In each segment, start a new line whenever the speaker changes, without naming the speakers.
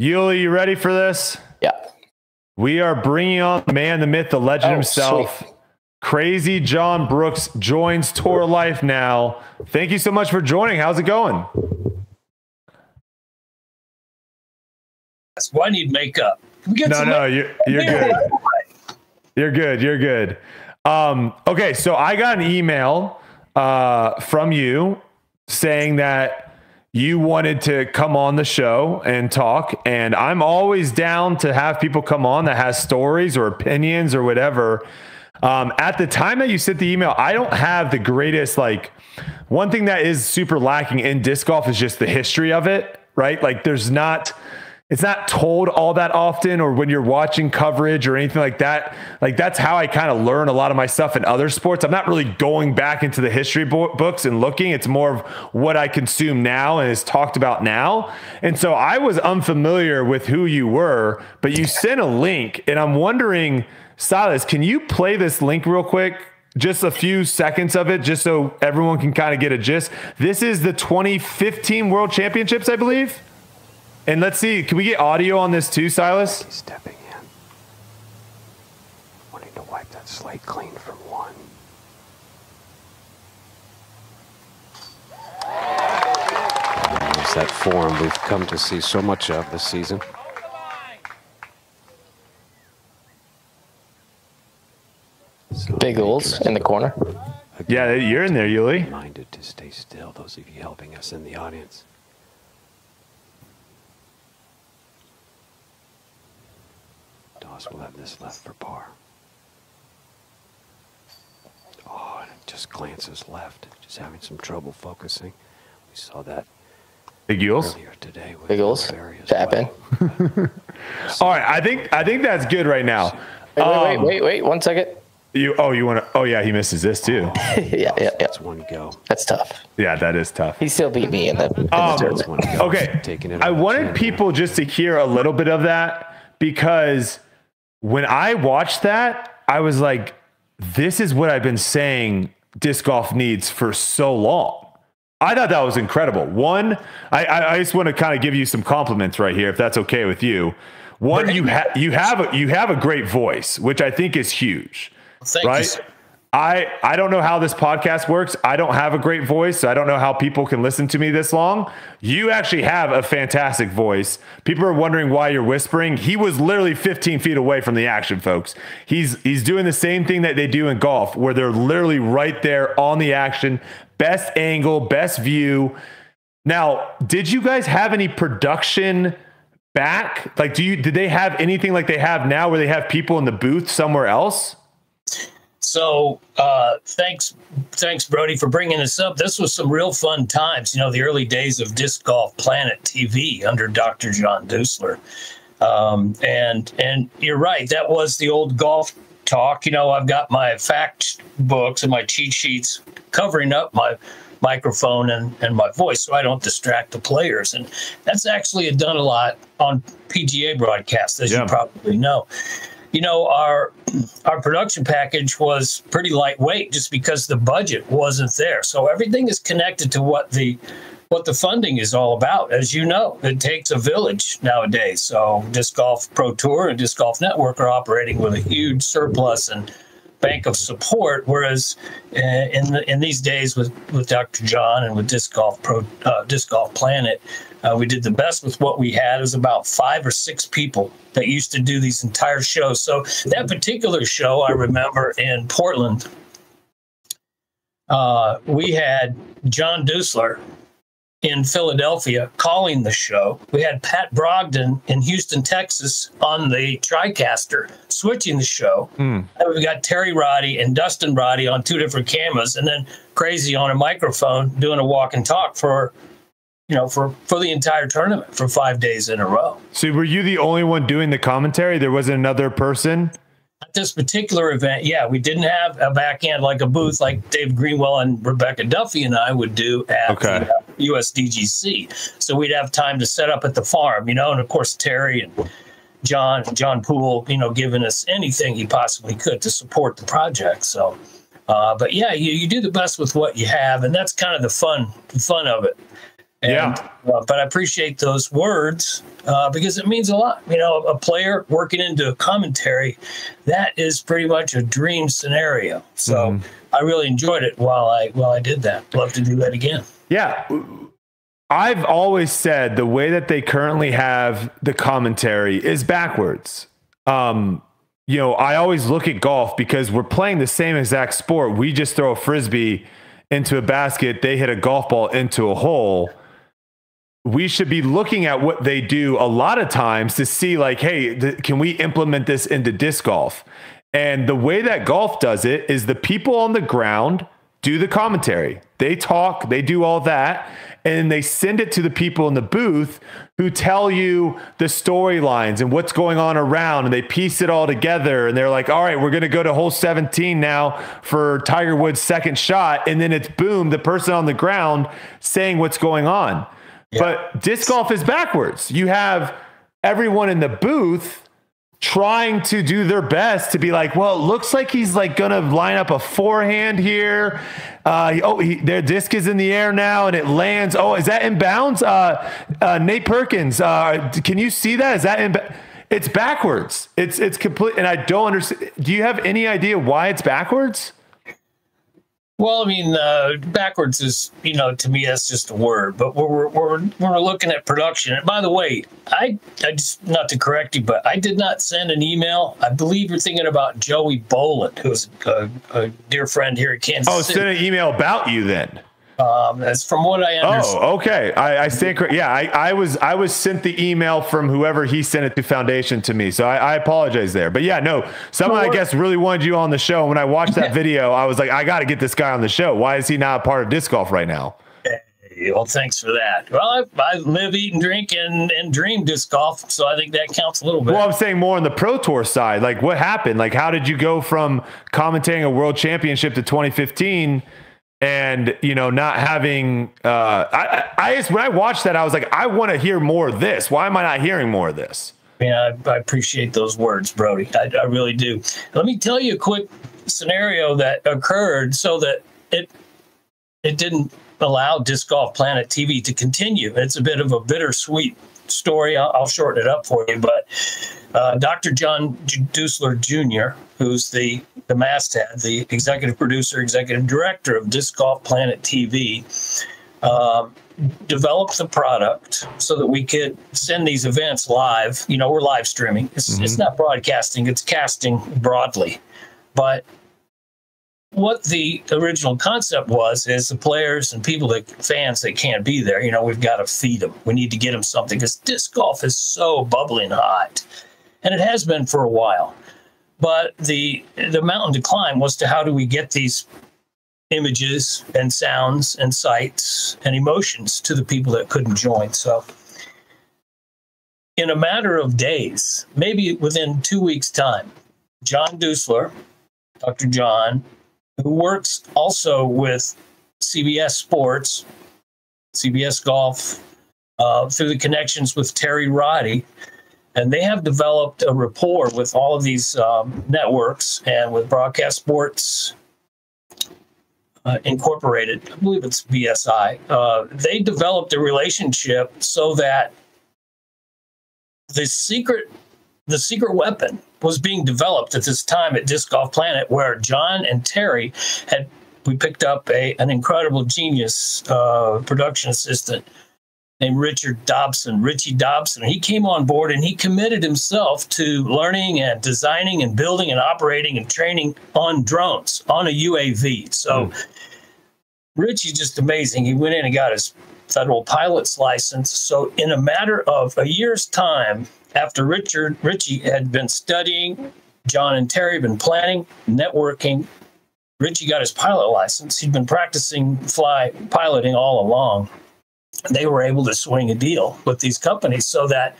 Yuli, you ready for this?
Yeah.
We are bringing on the man, the myth, the legend
Oh,
himself.
sweet.
Crazy John Brooks joins Tour Life now. Thank you so much for joining. How's it going?
That's why I need makeup? Can we get
No,
some
no, you're, you're good. You're good. You're good. Um, okay, so I got an email uh, from you saying that you wanted to come on the show and talk, and I'm always down to have people come on that has stories or opinions or whatever. Um, at the time that you sent the email, I don't have the greatest like. One thing that is super lacking in disc golf is just the history of it, right? Like, there's not it's not told all that often or when you're watching coverage or anything like that? Like that's how i kind of learn a lot of my stuff in other sports. I'm not really going back into the history bo- books and looking. It's more of what i consume now and is talked about now. And so i was unfamiliar with who you were but you sent a link and i'm wondering silas can you play this link real quick? Just a few seconds of it just so everyone can kind of get a gist. This is the 2015 world championships i believe and let's see, can we get audio on this too, Silas?
He's stepping in. Wanting to wipe that slate clean from one. There's that form we've come to see so much of this season.
Big Ols in the corner.
Yeah, you're in there, Yuli.
Reminded to stay still, those of you helping us in the audience. Doss will have this left for par. Oh, and it just glances left, just having some trouble focusing. We saw that
Big Eels.
today
Big Ols.
Barry as
Tap in.
All right, I think I think that's good right now.
Wait, wait, wait,
Um,
wait, wait. One second.
You oh you want to oh yeah he misses this too.
yeah, yeah, yeah.
That's one go.
That's tough.
Yeah, that is tough.
He still beat me in the, in the
Um,
tournament.
That's one go.
Okay,
Taking it
I wanted people just to hear a little bit of that because when I watched that, I was like, this is what I've been saying disc golf needs for so long. I thought that was incredible. One, I, I, I just want to kind of give you some compliments right here, if that's okay with you. One, you have you have a you have a great voice, which I think is huge
Thank you,
right?
sir.
I I don't know how this podcast works. I don't have a great voice, so I don't know how people can listen to me this long. You actually have a fantastic voice. People are wondering why you're whispering. He was literally 15 feet away from the action, folks. He's he's doing the same thing that they do in golf, where they're literally right there on the action, best angle, best view. Now, did you guys have any production back? Like, do you did they have anything like they have now, where they have people in the booth somewhere else?
So uh, thanks, thanks, Brodie, for bringing this up. This was some real fun times. You know, the early days of Disc Golf Planet TV under Dr. John Dusler. Um, and and you're right, that was the old golf talk. You know, I've got my fact books and my cheat sheets covering up my microphone and, and my voice so I don't distract the players. And that's actually done a lot on PGA broadcasts, as
Yeah.
you probably know you know our our production package was pretty lightweight just because the budget wasn't there. So everything is connected to what the what the funding is all about. As you know it takes a village nowadays. So disc golf pro tour and disc golf network are operating with a huge surplus and bank of support whereas uh, in the, in these days with with Dr. John and with disc golf pro uh, disc golf planet uh, we did the best with what we had. It was about five or six people that used to do these entire shows. So that particular show, I remember in Portland, uh, we had John Dusler in Philadelphia calling the show. We had Pat Brogdon in Houston, Texas on the TriCaster switching the show. And we got Terry Roddy and Dustin Roddy on two different cameras, and then Crazy on a microphone doing a walk and talk for you know, for for the entire tournament for five days in a row.
So were you the only one doing the commentary? There wasn't another person?
At this particular event, yeah, we didn't have a back end like a booth like Dave Greenwell and Rebecca Duffy and I would do at
Okay.
the, uh, USDGC. So we'd have time to set up at the farm, you know, and of course Terry and John John Poole, you know, giving us anything he possibly could to support the project. So, uh, but yeah, you, you do the best with what you have, and that's kind of the fun the fun of it. And,
Yeah.
uh, but I appreciate those words uh, because it means a lot. You know, a player working into a commentary, that is pretty much a dream scenario. So I really enjoyed it while I while I did that. Love to do that again.
Yeah. I've always said the way that they currently have the commentary is backwards. Um, you know, I always look at golf because we're playing the same exact sport. We just throw a frisbee into a basket, they hit a golf ball into a hole. We should be looking at what they do a lot of times to see, like, hey, th- can we implement this into disc golf? And the way that golf does it is the people on the ground do the commentary. They talk, they do all that, and they send it to the people in the booth who tell you the storylines and what's going on around, and they piece it all together. And they're like, all right, we're going to go to hole 17 now for Tiger Woods' second shot. And then it's boom, the person on the ground saying what's going on. But disc golf is backwards. You have everyone in the booth trying to do their best to be like, well, it looks like he's like gonna line up a forehand here. Uh, oh, he, their disc is in the air now and it lands. Oh, is that in bounds? Uh, uh, Nate Perkins, uh, can you see that? Is that in? It's backwards. It's it's complete, and I don't understand. Do you have any idea why it's backwards?
Well, I mean, uh, backwards is, you know, to me, that's just a word. But we're, we're, we're looking at production. And by the way, I, I just, not to correct you, but I did not send an email. I believe you're thinking about Joey Boland, who's a, a dear friend here at Kansas
Oh,
City.
send an email about you then.
Um, that's from what I understand.
Oh, okay. I, I stand correct. Yeah, I, I was I was sent the email from whoever he sent it to Foundation to me. So I, I apologize there. But yeah, no, someone I guess really wanted you on the show. And when I watched that
Yeah.
video, I was like, I got to get this guy on the show. Why is he not a part of disc golf right now?
Well, thanks for that. Well, I, I live, eat, and drink and, and dream disc golf, so I think that counts a little bit.
Well, I'm saying more on the Pro Tour side. Like, what happened? Like, how did you go from commentating a World Championship to 2015? And you know, not having, uh, I, I, just when I watched that, I was like, I want to hear more of this. Why am I not hearing more of this?
Yeah, I, I appreciate those words, Brodie. I, I really do. Let me tell you a quick scenario that occurred so that it it didn't allow Disc Golf Planet TV to continue. It's a bit of a bittersweet story. I'll, I'll shorten it up for you, but uh, Dr. John Dusler Jr., who's the the masthead, the executive producer, executive director of Disc Golf Planet TV, um, developed the product so that we could send these events live. You know, we're live streaming. It's, it's not broadcasting; it's casting broadly. But what the original concept was is the players and people that fans that can't be there. You know, we've got to feed them. We need to get them something because disc golf is so bubbling hot, and it has been for a while. But the the mountain to climb was to how do we get these images and sounds and sights and emotions to the people that couldn't join. So, in a matter of days, maybe within two weeks' time, John Dusler, Dr. John, who works also with CBS Sports, CBS Golf, uh, through the connections with Terry Roddy, and they have developed a rapport with all of these um, networks and with Broadcast Sports uh, Incorporated. I believe it's BSI. Uh, they developed a relationship so that the secret, the secret weapon was being developed at this time at Disc Golf Planet, where John and Terry had. We picked up a an incredible genius uh, production assistant named Richard Dobson, Richie Dobson. He came on board and he committed himself to learning and designing and building and operating and training on drones, on a UAV. So hmm. Richie's just amazing. He went in and got his federal pilot's license. So in a matter of a year's time, after Richard Richie had been studying, John and Terry had been planning, networking. Richie got his pilot license. He'd been practicing fly piloting all along they were able to swing a deal with these companies so that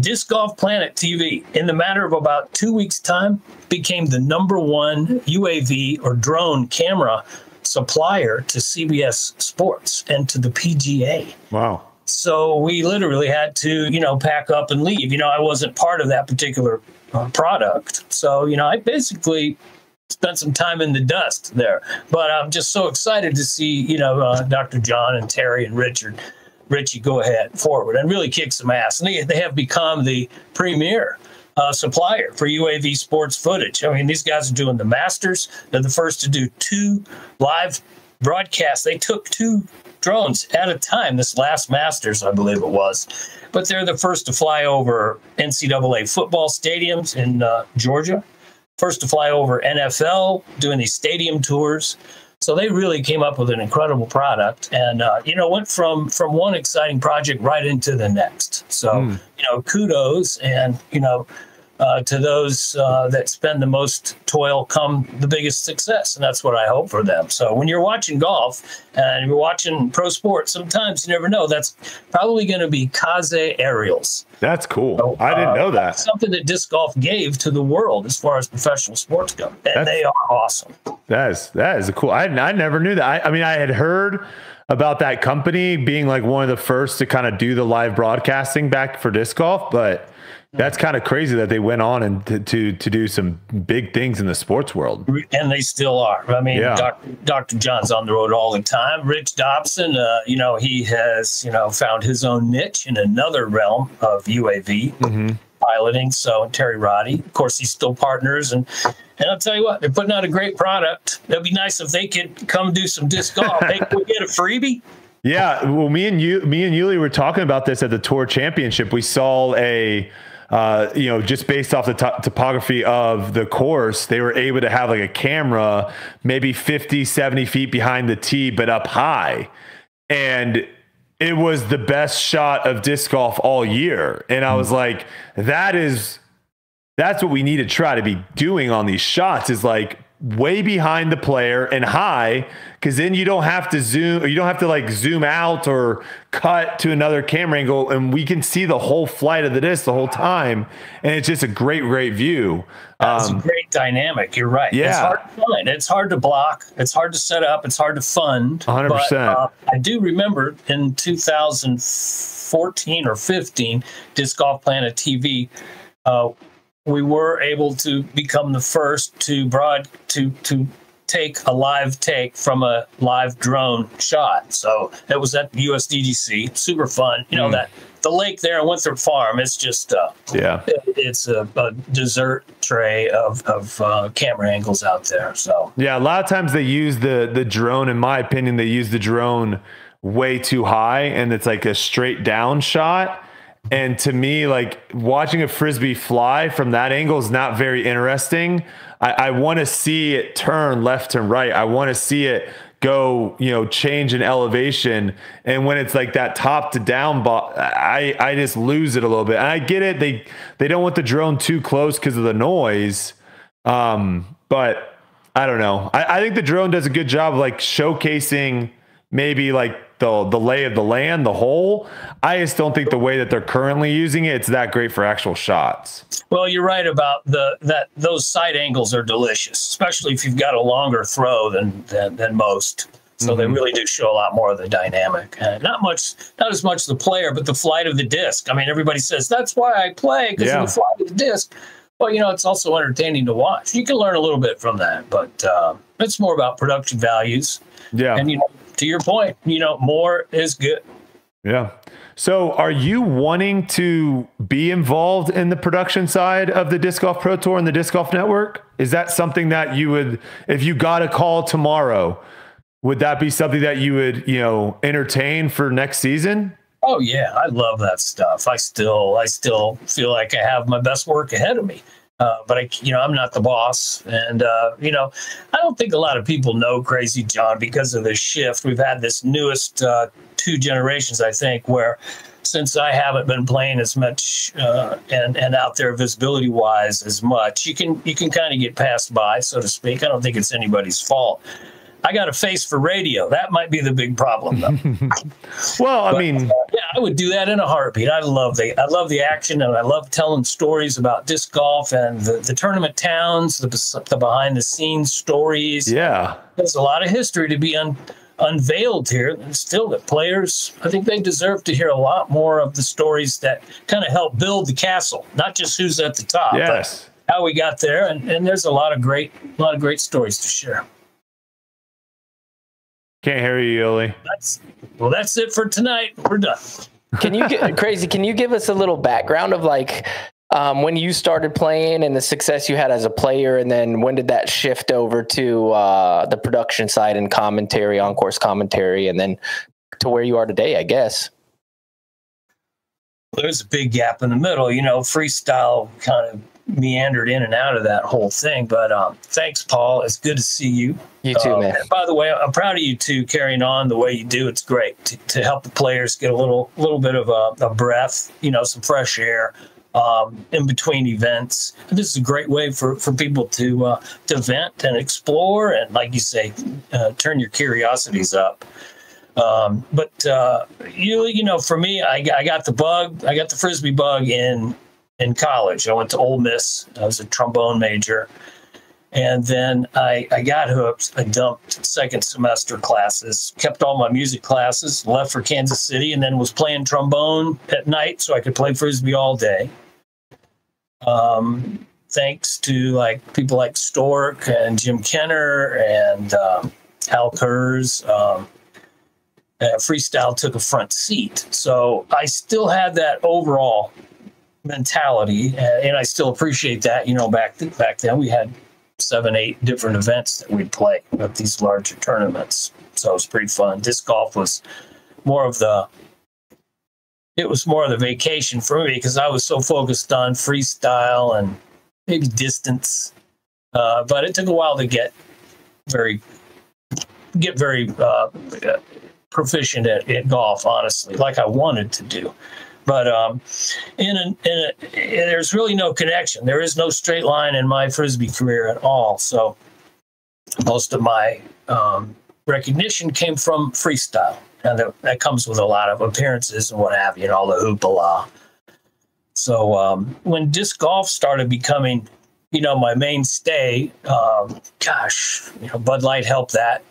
Disc Golf Planet TV, in the matter of about two weeks' time, became the number one UAV or drone camera supplier to CBS Sports and to the PGA.
Wow.
So we literally had to, you know, pack up and leave. You know, I wasn't part of that particular uh, product. So, you know, I basically spent some time in the dust there. But I'm just so excited to see, you know, uh, Dr. John and Terry and Richard Richie, go ahead, forward, and really kick some ass. And they, they have become the premier uh, supplier for UAV sports footage. I mean, these guys are doing the Masters. They're the first to do two live broadcasts. They took two drones at a time. This last Masters, I believe it was, but they're the first to fly over NCAA football stadiums in uh, Georgia. First to fly over NFL, doing these stadium tours. So they really came up with an incredible product, and uh, you know went from from one exciting project right into the next. So
Mm.
you know, kudos, and you know, uh, to those uh, that spend the most toil come the biggest success, and that's what I hope for them. So when you're watching golf and you're watching pro sports, sometimes you never know. That's probably going to be Kaze aerials.
That's cool.
So,
I didn't
uh,
know that.
Something that disc golf gave to the world as far as professional sports go, and
That's-
they are awesome.
That is that is cool. I I never knew that. I, I mean, I had heard about that company being like one of the first to kind of do the live broadcasting back for disc golf, but that's kind of crazy that they went on and to, to to do some big things in the sports world.
and they still are. I mean,
Yeah.
Dr. Dr. John's on the road all the time. Rich Dobson, uh, you know, he has, you know, found his own niche in another realm of UAV piloting. So Terry Roddy, of course, he's still partners, and and I'll tell you what, they're putting out a great product. It'd be nice if they could come do some disc golf. they could get a freebie.
Yeah, well, me and you, me and Yuli were talking about this at the Tour Championship. We saw a, uh, you know, just based off the to- topography of the course, they were able to have like a camera maybe 50, 70 feet behind the tee, but up high. And it was the best shot of disc golf all year. And I was like, that is, that's what we need to try to be doing on these shots is like way behind the player and high because then you don't have to zoom or you don't have to like zoom out or cut to another camera angle and we can see the whole flight of the disc the whole time and it's just a great great view
That's
um,
a great dynamic. You're right.
yeah It's
hard to find. It's hard to block. It's hard to set up. It's hard to fund.
100%.
But, uh, I do remember in 2014 or 15, Disc Golf Planet TV, uh, we were able to become the first to broad to to take a live take from a live drone shot. So it was at USDGC, super fun. You know
Mm.
that the lake there in Winthrop Farm. It's just uh,
yeah
it's a, a dessert tray of, of uh, camera angles out there. So
Yeah, a lot of times they use the the drone. In my opinion, they use the drone way too high, and it's like a straight down shot. And to me, like watching a frisbee fly from that angle is not very interesting. I, I want to see it turn left and right. I want to see it go, you know, change in elevation. And when it's like that top to down, bo- I I just lose it a little bit. And I get it. They they don't want the drone too close because of the noise. Um, but I don't know. I, I think the drone does a good job of like showcasing maybe like the the lay of the land, the whole. I just don't think the way that they're currently using it, it's that great for actual shots.
well, you're right about the that those side angles are delicious, especially if you've got a longer throw than than, than most. So they really do show a lot more of the dynamic. Uh, not much, not as much the player, but the flight of the disc. I mean, everybody says that's why I play because
Yeah.
of the flight of the disc. Well, you know, it's also entertaining to watch. You can learn a little bit from that, but uh, it's more about production values.
Yeah.
And you know, to your point, you know, more is good.
Yeah. So, are you wanting to be involved in the production side of the Disc Golf Pro Tour and the Disc Golf Network? Is that something that you would, if you got a call tomorrow, would that be something that you would, you know, entertain for next season?
Oh yeah, I love that stuff. I still, I still feel like I have my best work ahead of me. Uh, but I, you know, I'm not the boss, and uh, you know, I don't think a lot of people know Crazy John because of this shift. We've had this newest uh, two generations, I think, where since I haven't been playing as much uh, and and out there visibility wise as much, you can you can kind of get passed by, so to speak. I don't think it's anybody's fault. I got a face for radio. That might be the big problem, though.
Well, I
But,
mean,
uh, yeah, I would do that in a heartbeat. I love the I love the action, and I love telling stories about disc golf and the, the tournament towns, the, the behind the scenes stories.
yeah.
There's a lot of history to be un, unveiled here, and still the players. I think they deserve to hear a lot more of the stories that kind of help build the castle, not just who's at the top,
Yes.
how we got there. And, and there's a lot of great, a lot of great stories to share.
Can't hear you, Yuli.
That's well, that's it for tonight. We're done.
Can you get crazy? Can you give us a little background of like um, when you started playing and the success you had as a player, and then when did that shift over to uh, the production side and commentary, on course commentary, and then to where you are today? I guess.
There's a big gap in the middle. You know, freestyle kind of meandered in and out of that whole thing. But um, thanks, Paul. It's good to see you.
You too,
Uh,
man.
by the way, I'm proud of you too, carrying on the way you do. It's great to, to help the players get a little little bit of a, a breath, you know, some fresh air um, in between events. And this is a great way for, for people to uh, to vent and explore, and like you say, uh, turn your curiosities up. Um, but uh, you you know, for me, I, I got the bug. I got the frisbee bug in in college. I went to Ole Miss. I was a trombone major. And then I, I got hooked. I dumped second semester classes, kept all my music classes, left for Kansas City, and then was playing trombone at night so I could play frisbee all day. Um, thanks to like people like Stork and Jim Kenner and um, Al Kurz, um, uh, freestyle took a front seat. So I still had that overall mentality, and, I still appreciate that. You know, back th- back then we had seven, eight different events that we'd play at these larger tournaments. So it was pretty fun. Disc golf was more of the it was more of the vacation for me because I was so focused on freestyle and maybe distance. Uh, but it took a while to get very get very uh, proficient at, at golf, honestly, like I wanted to do. But um, in a, in a, there's really no connection. There is no straight line in my frisbee career at all. So most of my um, recognition came from freestyle, and that, that comes with a lot of appearances and what have you, and all the hoopla. So um, when disc golf started becoming, you know, my mainstay, um, gosh, you know, Bud Light helped that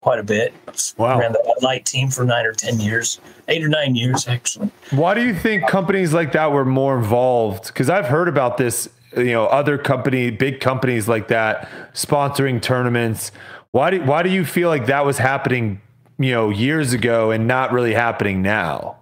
quite a bit.
Wow.
Ran the Light team for nine or ten years, eight or nine years actually.
Why do you think companies like that were more involved? Because I've heard about this, you know, other company, big companies like that sponsoring tournaments. Why do why do you feel like that was happening, you know, years ago and not really happening now?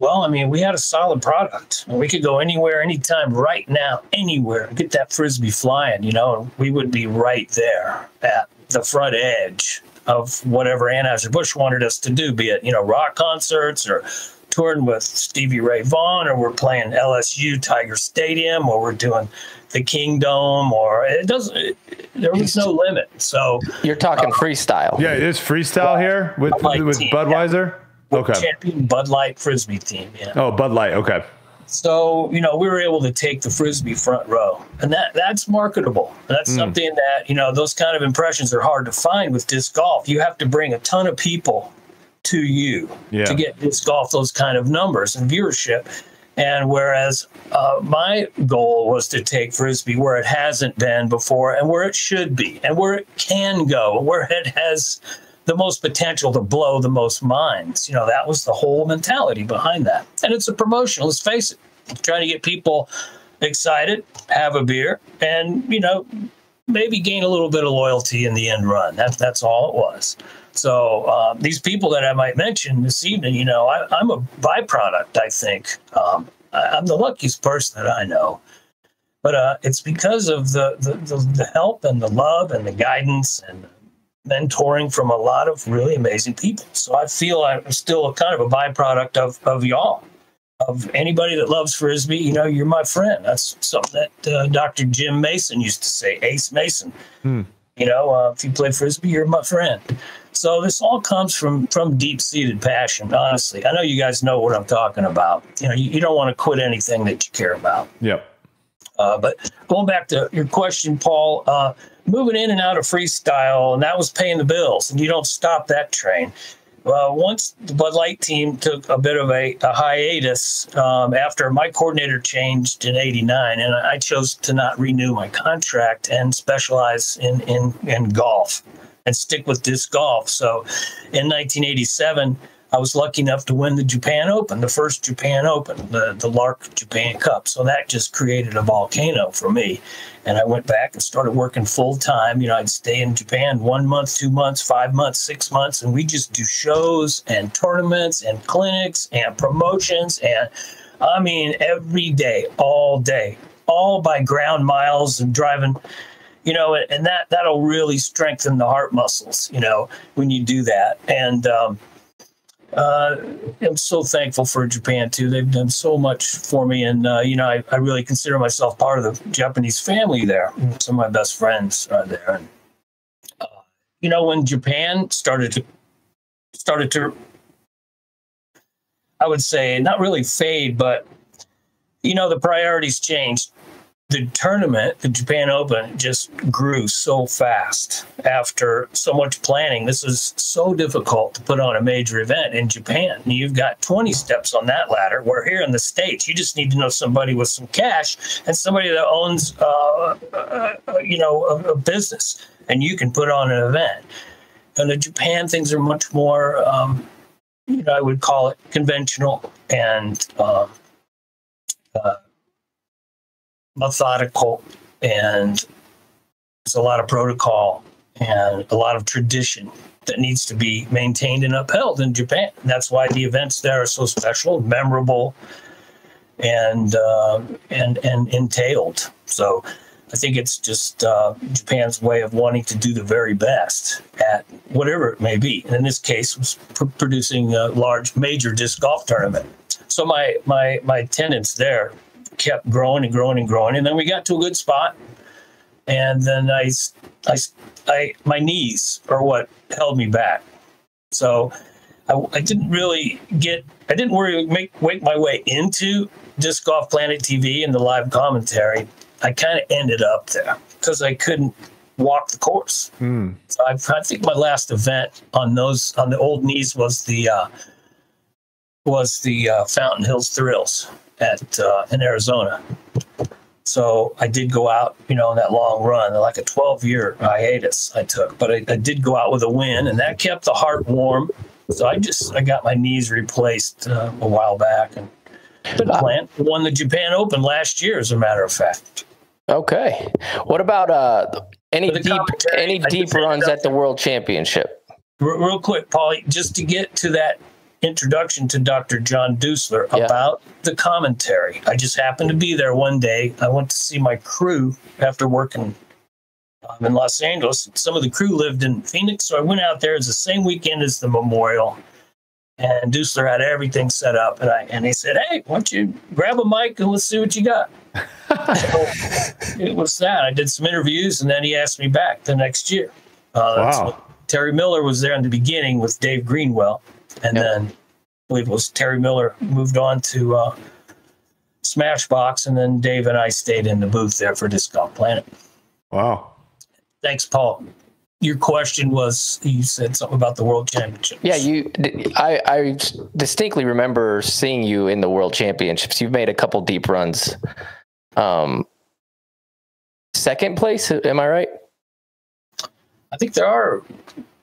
Well, I mean, we had a solid product. We could go anywhere, anytime, right now, anywhere, get that frisbee flying, you know, and we would be right there at the front edge of whatever Anheuser-Busch wanted us to do, be it, you know, rock concerts or touring with Stevie Ray Vaughan, or we're playing LSU Tiger Stadium, or we're doing the Kingdom, or it doesn't, it, there was no limit. So,
You're talking uh, freestyle.
Yeah, is freestyle here with
Bud
with
team,
Budweiser. Okay.
champion Bud Light Frisbee team, yeah.
Oh, Bud Light. Okay.
So, you know, we were able to take the frisbee front row, and that that's marketable. That's something that you know those kind of impressions are hard to find with disc golf. You have to bring a ton of people to you
Yeah.
to get disc golf those kind of numbers and viewership. And whereas uh, my goal was to take frisbee where it hasn't been before, and where it should be, and where it can go, where it has the most potential to blow the most minds. You know, that was the whole mentality behind that. And it's a promotion, let's face it. Trying to get people excited, have a beer, and, you know, maybe gain a little bit of loyalty in the end run. That's that's all it was. So uh, these people that I might mention this evening, you know, I, I'm a byproduct. I think um, I, I'm the luckiest person that I know, but uh, it's because of the, the the the help and the love and the guidance and mentoring from a lot of really amazing people. So I feel I'm still a kind of a byproduct of of y'all. Of anybody that loves frisbee, you know, you're my friend. That's something that uh, Dr. Jim Mason used to say, Ace Mason. You know, uh, if you play frisbee, you're my friend. So this all comes from from deep seated passion. Honestly, I know you guys know what I'm talking about. You know, you, you don't want to quit anything that you care about.
Yep.
Uh, but going back to your question, Paul, uh, moving in and out of freestyle, and that was paying the bills, and you don't stop that train. Well, once the Bud Light team took a bit of a, a hiatus um, after my coordinator changed in '89, and I chose to not renew my contract and specialize in in, in golf and stick with disc golf. So, in 1987, I was lucky enough to win the Japan Open, the first Japan Open, the, the Lark Japan Cup. So that just created a volcano for me. And I went back and started working full time. You know, I'd stay in Japan one month, two months, five months, six months, and we just do shows and tournaments and clinics and promotions. And I mean, every day, all day, all by ground miles and driving you know, and that that'll really strengthen the heart muscles, you know, when you do that. And um, uh, I'm so thankful for Japan too. They've done so much for me, and uh, you know, I, I really consider myself part of the Japanese family there. Some of my best friends are there, and uh, you know, when Japan started to started to, I would say, not really fade, but you know, the priorities changed the tournament, the Japan Open, just grew so fast after so much planning. This is so difficult to put on a major event in Japan. You've got 20 steps on that ladder. Where here in the States, you just need to know somebody with some cash and somebody that owns, uh, uh, you know, a, a, business, and you can put on an event. And in Japan, things are much more, um, you know, I would call it conventional and. Um, uh, methodical and there's a lot of protocol and a lot of tradition that needs to be maintained and upheld in Japan. And that's why the events there are so special, memorable, and uh, and and entailed. So I think it's just uh, Japan's way of wanting to do the very best at whatever it may be. And in this case, was pr- producing a large major disc golf tournament. So my my my attendance there kept growing and growing and growing. And then we got to a good spot. And then I, I, I my knees are what held me back. So I, I didn't really get, I didn't really make, make my way into Disc Golf Planet TV and the live commentary. I kind of ended up there because I couldn't walk the course. Hmm. So I, I, think my last event on those on the old knees was the uh, was the uh, Fountain Hills Thrills, at uh, in Arizona. So I did go out, you know, in that long run, like a 12 year hiatus I took, but I, I, did go out with a win, and that kept the heart warm. So I just I got my knees replaced uh, a while back, and been playing. Won the Japan Open last year, as a matter of fact.
Okay. What about uh, any deep any deep runs at the World Championship?
Real quick, Paulie, just to get to that introduction to Dr. John Dusler yeah. about the commentary. I just happened to be there one day. I went to see my crew after working um, in Los Angeles. Some of the crew lived in Phoenix, so I went out there. It's the same weekend as the memorial. And Dusler had everything set up, and I and he said, "Hey, why don't you grab a mic and let's see what you got." so it was that. I did some interviews, and then he asked me back the next year. Uh, wow. Terry Miller was there in the beginning with Dave Greenwell, and yep. then I believe it was Terry Miller moved on to uh, SmashBoxx, and then Dave and I stayed in the booth there for Disc Golf Planet.
Wow.
Thanks, Paul. Your question was you said something about the World Championships.
Yeah, you. I, I distinctly remember seeing you in the World Championships. You've made a couple deep runs. Um, second place, am I right?
I think there are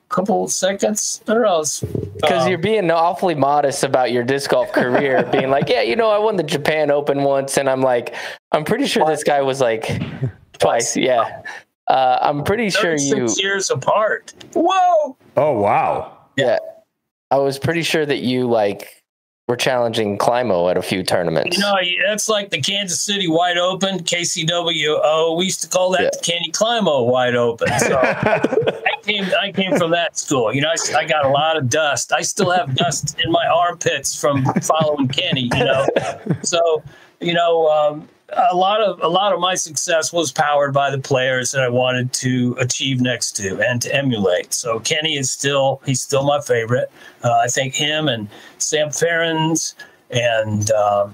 couple seconds. I don't.
Because um, you're being awfully modest about your disc golf career, being like, yeah, you know, I won the Japan Open once, and I'm like, I'm pretty sure this guy was like twice. Yeah, uh, I'm pretty sure you
years apart. Whoa!
Oh wow!
Yeah, I was pretty sure that you like we're challenging Climo at a few tournaments.
You know, that's like the Kansas City Wide Open, KCWO. We used to call that yeah. the Kenny Climo Wide Open. So I came, I came from that school. You know, I, I, got a lot of dust. I still have dust in my armpits from following Kenny. You know, so you know, um, a lot of a lot of my success was powered by the players that I wanted to achieve next to and to emulate. So Kenny is still he's still my favorite. Uh, I think him and Sam Ferrans and uh,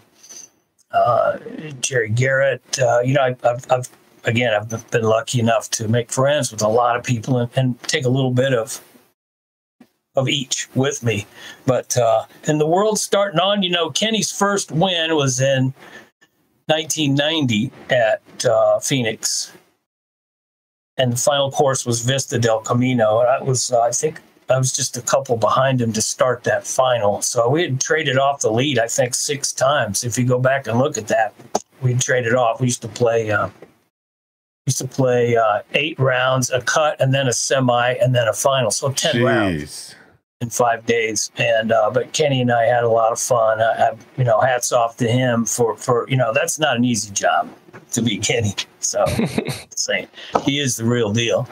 uh, Jerry Garrett. Uh, you know, I, I've, I've, again I've been lucky enough to make friends with a lot of people and, and take a little bit of of each with me. But uh, in the world starting on, you know, Kenny's first win was in 1990 at uh, Phoenix, and the final course was Vista del Camino. And I was, uh, I think, I was just a couple behind him to start that final. So we had traded off the lead, I think, six times. If you go back and look at that, we traded off. We used to play. Uh, used to play uh, eight rounds, a cut, and then a semi, and then a final. So ten
Jeez.
rounds in five days. And uh, but Kenny and I had a lot of fun. I, I, you know, hats off to him for for you know that's not an easy job to be Kenny. So saying he is the real deal.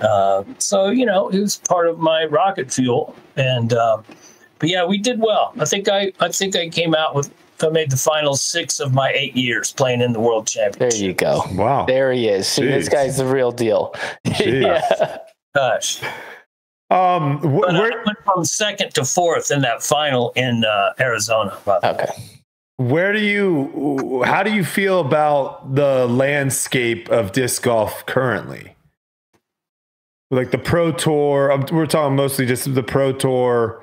Uh, so you know, he was part of my rocket fuel, and uh, but yeah, we did well. I think I I think I came out with. I made the final six of my eight years playing in the world championship.
There you go.
Wow.
There he is. See, this guy's the real deal.
Jeez.
yeah.
Gosh,
Um, wh-
but I
where
went from second to fourth in that final in uh, Arizona. by the way.
Okay.
where do you how do you feel about the landscape of disc golf currently? Like the Pro Tour, um, we're talking mostly just the Pro Tour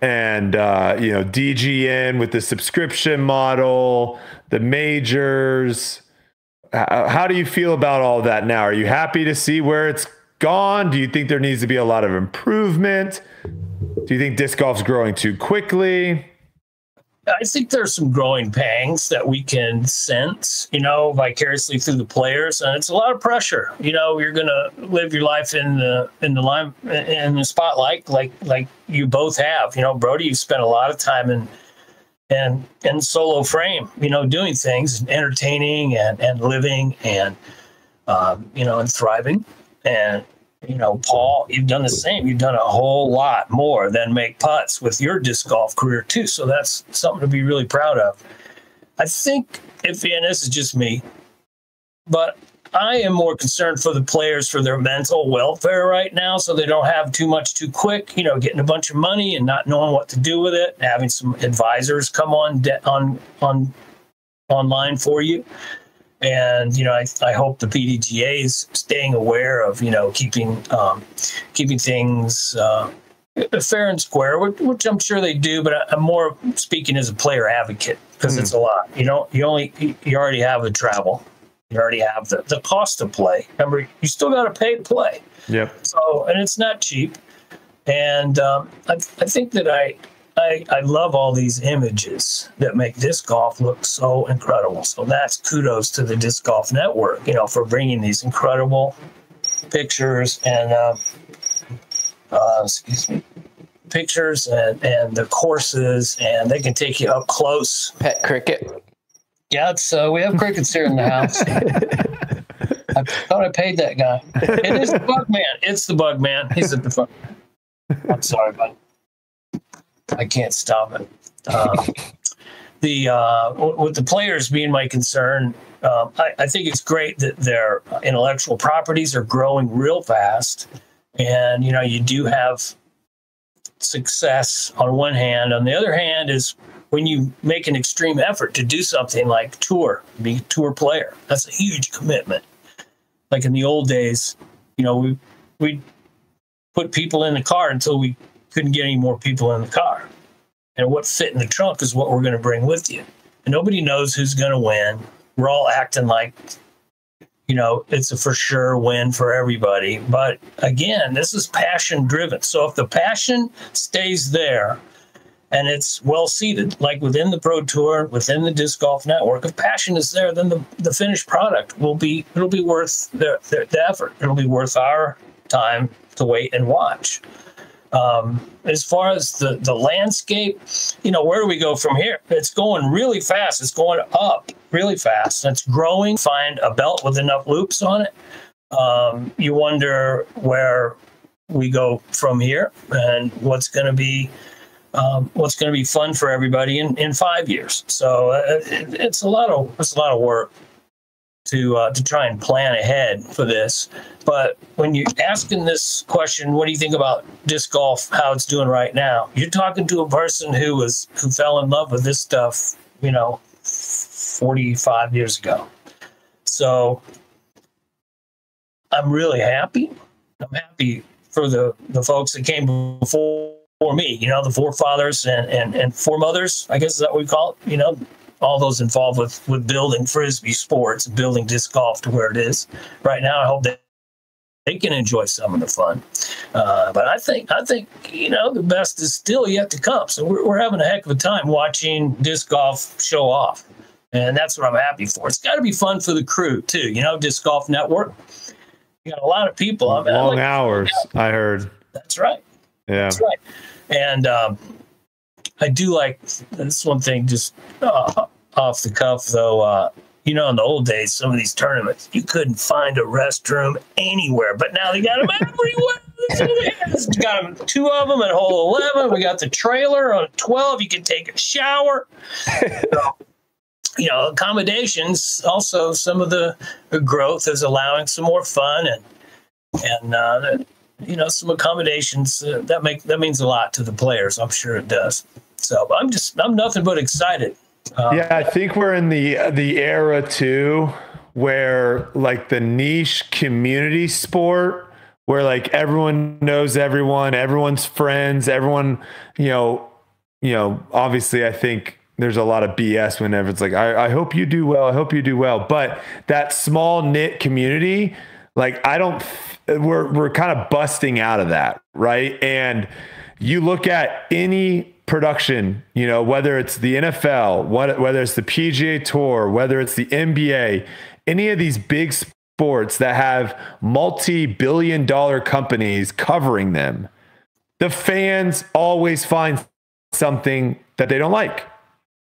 and uh, you know DGN with the subscription model, the majors. How, how do you feel about all that now? Are you happy to see where it's gone? Do you think there needs to be a lot of improvement? Do you think disc golf's growing too quickly?
I think there's some growing pangs that we can sense, you know, vicariously through the players, and it's a lot of pressure. You know, you're gonna live your life in the in the line in the spotlight, like like you both have. You know, Brodie, you've spent a lot of time in and in solo frame, you know, doing things, and entertaining and and living and um, you know and thriving. And you know, Paul, you've done the same. You've done a whole lot more than make putts with your disc golf career too. So that's something to be really proud of. I think if and this is just me, but I am more concerned for the players for their mental welfare right now, so they don't have too much too quick. You know, getting a bunch of money and not knowing what to do with it. Having some advisors come on de- on on online for you and you know I, I hope the PDGA is staying aware of you know keeping um, keeping things uh, fair and square, which, I'm sure they do. But I'm more speaking as a player advocate because it's a lot. You know, you only you already have the travel, you already have the, the cost to play. Remember, you still got to pay to play.
Yep.
So, and it's not cheap. And um, I, I think that I, I, I love all these images that make disc golf look so incredible. So that's kudos to the Disc Golf Network, you know, for bringing these incredible pictures and, um, uh, excuse me, pictures and, and the courses, and they can take you up close.
Pet cricket.
Yeah, it's, uh, we have crickets here in the house. I thought I paid that guy. It is the bug man. It's the bug man. He's at the front. I'm sorry, bud. I can't stop it. Um, the uh, with the players being my concern, um, I, I think it's great that their intellectual properties are growing real fast, and you know you do have success on one hand. On the other hand, is when you make an extreme effort to do something like tour, be a tour player. That's a huge commitment. Like in the old days, you know, we we put people in the car until we couldn't get any more people in the car. And what fit in the trunk is what we're going to bring with you. And nobody knows who's going to win. We're all acting like, you know, it's a for sure win for everybody. But again, this is passion driven. So if the passion stays there and it's well seated, like within the Pro Tour, within the Disc Golf Network, if passion is there, then the, the finished product will be, it'll be worth the, the, the effort. It'll be worth our time to wait and watch. Um, as far as the, the landscape, you know, where do we go from here? It's going really fast. It's going up really fast. It's growing. Find a belt with enough loops on it. Um, you wonder where we go from here and what's going to be um, what's going to be fun for everybody in, in five years. So uh, it, it's a lot of it's a lot of work to uh, to try and plan ahead for this. But when you're asking this question, what do you think about disc golf? How it's doing right now? You're talking to a person who was who fell in love with this stuff, you know, 45 years ago. So I'm really happy. I'm happy for the the folks that came before me. You know, the forefathers and and and foremothers. I guess is that what we call it. You know, all those involved with, with building frisbee sports, building disc golf to where it is right now. I hope that they can enjoy some of the fun. Uh, but I think I think you know the best is still yet to come. So we're, we're having a heck of a time watching disc golf show off, and that's what I'm happy for. It's got to be fun for the crew too. You know, disc golf network. You got a lot of people.
I mean, Long like, hours. I heard.
That's right.
Yeah.
That's right. And um, I do like this one thing. Just uh, off the cuff though. Uh, you know, in the old days, some of these tournaments, you couldn't find a restroom anywhere, but now they got them everywhere. got them, two of them at hole 11. We got the trailer on 12. You can take a shower. you know, accommodations. Also, some of the growth is allowing some more fun and and uh, you know some accommodations uh, that make that means a lot to the players. I'm sure it does. So I'm just I'm nothing but excited
um, yeah, I think we're in the the era too where like the niche community sport where like everyone knows everyone, everyone's friends, everyone, you know, you know, obviously I think there's a lot of BS whenever it's like, I, I hope you do well. I hope you do well. But that small knit community, like I don't, we're, we're kind of busting out of that. Right. And you look at any production, you know, whether it's the NFL, whether it's the PGA Tour, whether it's the NBA, any of these big sports that have multi billion dollar companies covering them, the fans always find something that they don't like.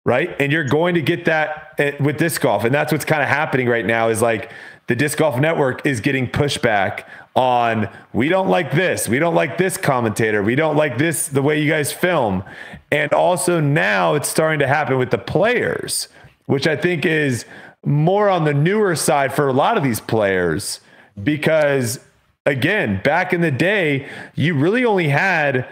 Right. And you're going to get that eh, with disc golf. And that's what's kind of happening right now is like the disc golf network is getting pushback on we don't like this we don't like this commentator we don't like this the way you guys film. And also now it's starting to happen with the players which i think is more on the newer side for a lot of these players because again back in the day you really only had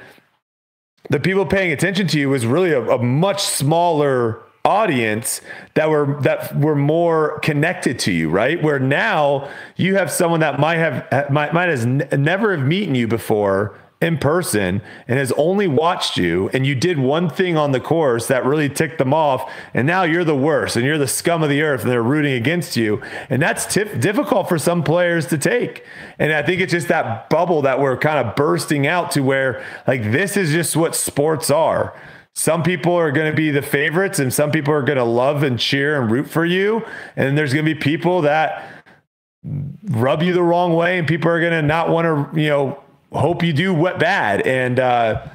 the people paying attention to you was really a, a much smaller audience that were that were more connected to you right? Where now you have someone that might have might, might has never have meeting you before in person and has only watched you and you did one thing on the course that really ticked them off and now you're the worst and you're the scum of the earth and they're rooting against you. And that's difficult for some players to take. And i think it's just that bubble that we're kind of bursting out to where like this is just what sports are some people are going to be the favorites and some people are going to love and cheer and root for you. And there's going to be people that rub you the wrong way and people are going to not want to you know hope you do what bad. And uh,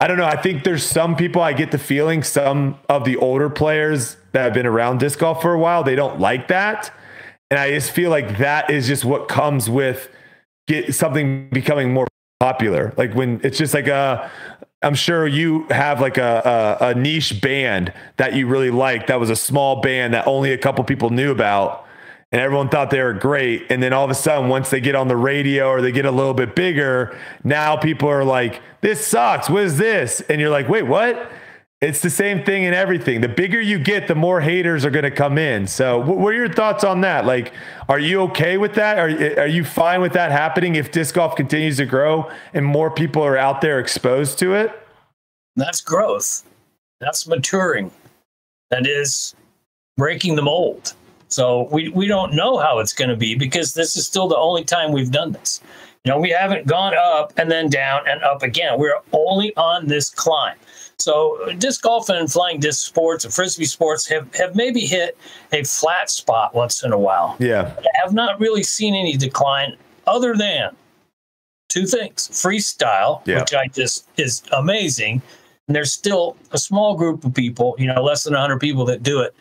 i don't know. I think there's some people i get the feeling some of the older players that have been around disc golf for a while they don't like that. And i just feel like that is just what comes with get something becoming more popular. Like when it's just like a I'm sure you have like a, a, a niche band that you really like. That was a small band that only a couple people knew about, and everyone thought they were great. And then all of a sudden, once they get on the radio or they get a little bit bigger, now people are like, "This sucks. What is this?" And you're like, "Wait, what?" It's the same thing in everything. The bigger you get, the more haters are going to come in. So, what are your thoughts on that? Like, are you okay with that? Are, are you fine with that happening if disc golf continues to grow and more people are out there exposed to it?
That's growth. That's maturing. That is breaking the mold. So, we, we don't know how it's going to be because this is still the only time we've done this. You know, we haven't gone up and then down and up again. We're only on this climb. So disc golf and flying disc sports and frisbee sports have, have maybe hit a flat spot once in a while.
Yeah.
I have not really seen any decline other than two things. Freestyle, yeah. which I just is amazing. And there's still a small group of people, you know, less than 100 people that do it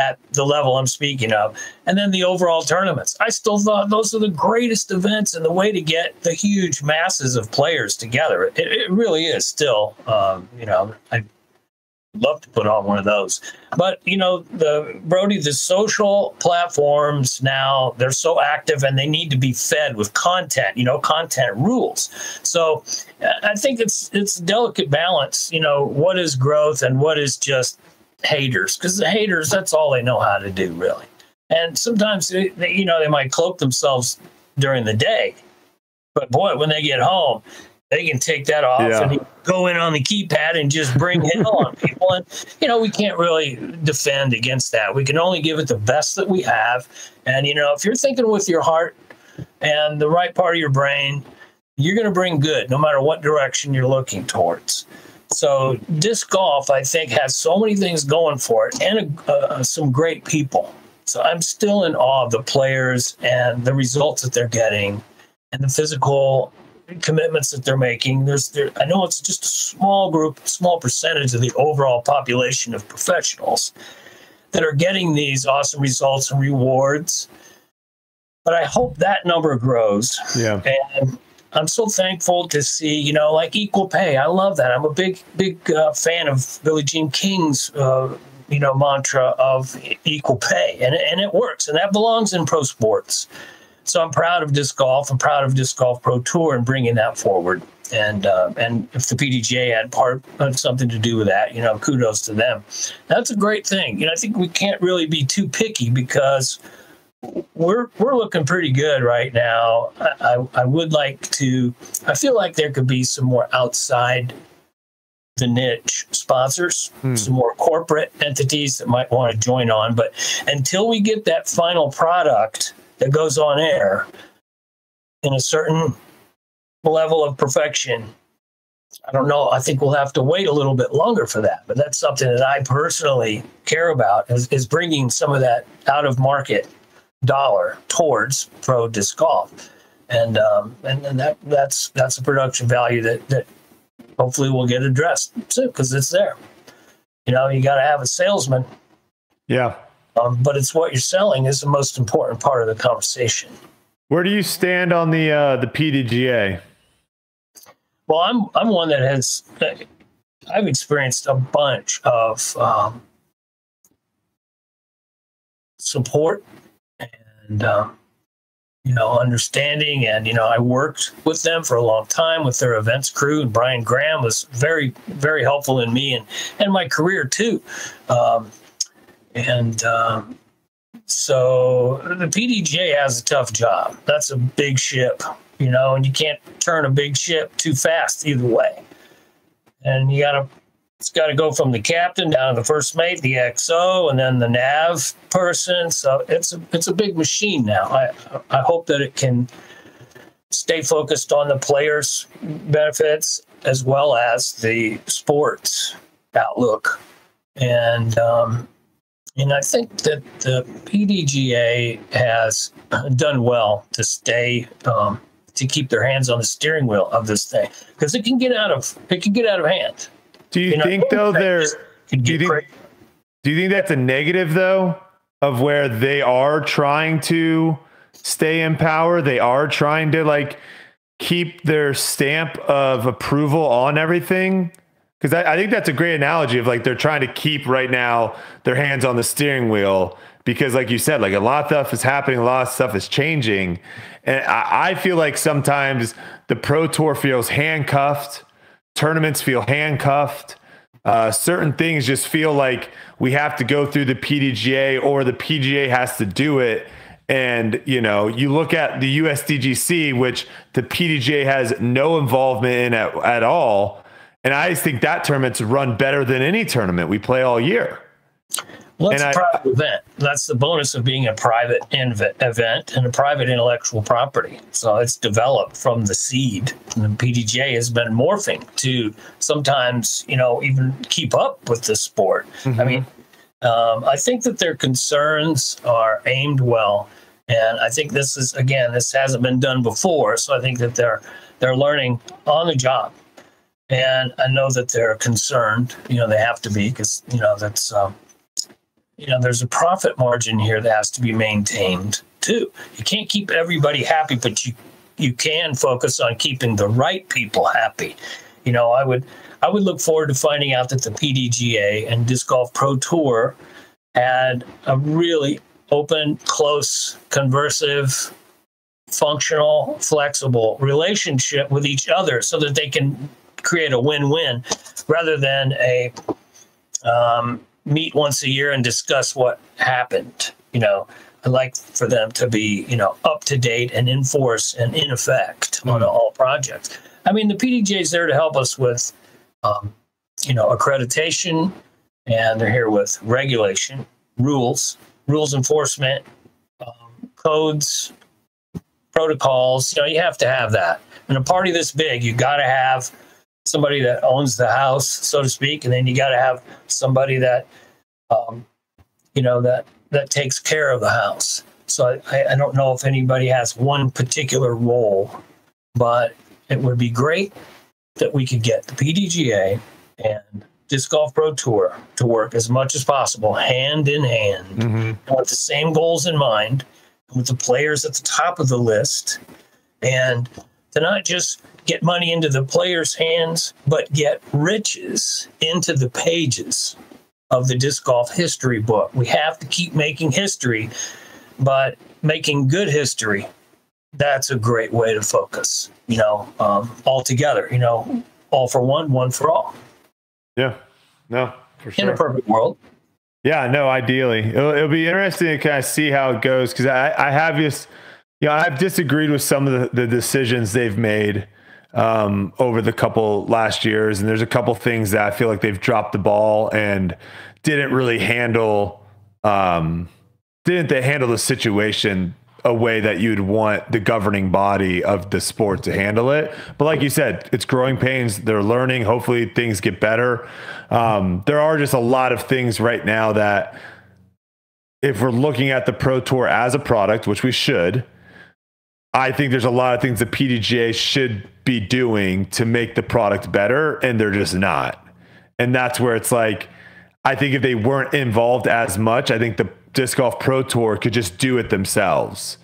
at the level I'm speaking of. And then the overall tournaments. I still thought those are the greatest events and the way to get the huge masses of players together. It, it really is still, um, you know, I love to put on one of those. But, you know, the Brodie, the social platforms now, they're so active and they need to be fed with content, you know, content rules. So I think it's it's delicate balance, you know, what is growth and what is just haters because the haters that's all they know how to do really and sometimes they, you know they might cloak themselves during the day but boy when they get home they can take that off yeah. and go in on the keypad and just bring hell on people and you know we can't really defend against that we can only give it the best that we have and you know if you're thinking with your heart and the right part of your brain, you're going to bring good no matter what direction you're looking towards. So disc golf, I think, has so many things going for it and uh, some great people. So I'm still in awe of the players and the results that they're getting and the physical commitments that they're making. There's, there, I know it's just a small group, small percentage of the overall population of professionals that are getting these awesome results and rewards. But I hope that number grows.
Yeah.
And I'm so thankful to see, you know, like equal pay. I love that. I'm a big, big uh, fan of Billie Jean King's, uh, you know, mantra of equal pay, and and it works, and that belongs in pro sports. So I'm proud of disc golf. I'm proud of disc golf pro tour and bringing that forward. And uh, and if the PDGA had part of something to do with that, you know, kudos to them. That's a great thing. You know, I think we can't really be too picky because we're we're looking pretty good right now. I, I, I would like to. I feel like there could be some more outside the niche sponsors, hmm. some more corporate entities that might want to join on. But until we get that final product that goes on air in a certain level of perfection, I don't know. I think we'll have to wait a little bit longer for that. But that's something that I personally care about is, is bringing some of that out of market dollar towards pro disc golf, and um, and, and that that's that's a production value that that hopefully will get addressed too because it's there. You know, you got to have a salesman.
Yeah.
Um, but it's what you're selling is the most important part of the conversation.
Where do you stand on the uh, the PDGA?
Well, I'm I'm one that has I've experienced a bunch of um, support and um, you know understanding. And you know i worked with them for a long time with their events crew and brian graham was very very helpful in me and and my career too. Um, and um, so the PDJ has a tough job. That's a big ship you know and you can't turn a big ship too fast either way. And you got to it's got to go from the captain down to the first mate, the XO, and then the nav person. So it's a it's a big machine now. I I hope that it can stay focused on the players' benefits as well as the sports outlook, and um, and I think that the PDGA has done well to stay. Um, to keep their hands on the steering wheel of this thing because it can get out of it can get out of hand
do you, you think know, though there? Do you think? Do you think that's a negative though of where they are trying to stay in power? They are trying to like keep their stamp of approval on everything. Because I, I think that's a great analogy of like they're trying to keep right now their hands on the steering wheel because like you said like a lot of stuff is happening a lot of stuff is changing and I, I, feel like sometimes the pro tour feels handcuffed tournaments feel handcuffed. Uh, certain things just feel like we have to go through the PDGA or the PGA has to do it. And, you know, you look at the USDGC, which the PDGA has no involvement in at, at all. And I think that tournament's run better than any tournament we play all year.
Well, it's and a private event. That's the bonus of being a private inv- event and a private intellectual property. So it's developed from the seed. And the PDGA has been morphing to sometimes, you know, even keep up with the sport. Mm-hmm. I mean, um, I think that their concerns are aimed well. And I think this is again, this hasn't been done before. So I think that they're they're learning on the job. And I know that they're concerned. You know, they have to be because you know that's um, you know, there's a profit margin here that has to be maintained too. You can't keep everybody happy, but you you can focus on keeping the right people happy. You know, I would I would look forward to finding out that the PDGA and Disc Golf Pro Tour had a really open, close, conversive, functional, flexible relationship with each other so that they can create a win-win rather than a um, meet once a year and discuss what happened. You know, I like for them to be, you know, up to date and in force and in effect mm-hmm. on all projects. I mean, the PDJ is there to help us with, um, you know, accreditation, and they're here with regulation, rules, rules enforcement, um, codes, protocols. You know, you have to have that. In a party this big, you got to have somebody that owns the house, so to speak, and then you got to have somebody that, um, you know, that that takes care of the house. So I, I don't know if anybody has one particular role, but it would be great that we could get the PDGA and Disc Golf Pro Tour to work as much as possible, hand in hand,
Mm-hmm.
with the same goals in mind, with the players at the top of the list, and to not just get money into the players' hands, but get riches into the pages of the disc golf history book. We have to keep making history, but making good history, that's a great way to focus, you know, um, all together, you know, all for one, one for all.
Yeah. No, for
In a perfect world.
Yeah, no, ideally. It'll, it'll be interesting to kind of see how it goes because I, I have just, you know, I've disagreed with some of the, the decisions they've made um, over the couple last years. And there's a couple things that I feel like they've dropped the ball and didn't really handle, um, didn't they handle the situation a way that you'd want the governing body of the sport to handle it. But like you said, it's growing pains. They're learning. Hopefully things get better. Um, there are just a lot of things right now that if we're looking at the Pro Tour as a product, which we should, I think there's a lot of things the PDGA should be doing to make the product better, and they're just not. And that's where it's like, I think if they weren't involved as much, I think the Disc Golf Pro Tour could just do it themselves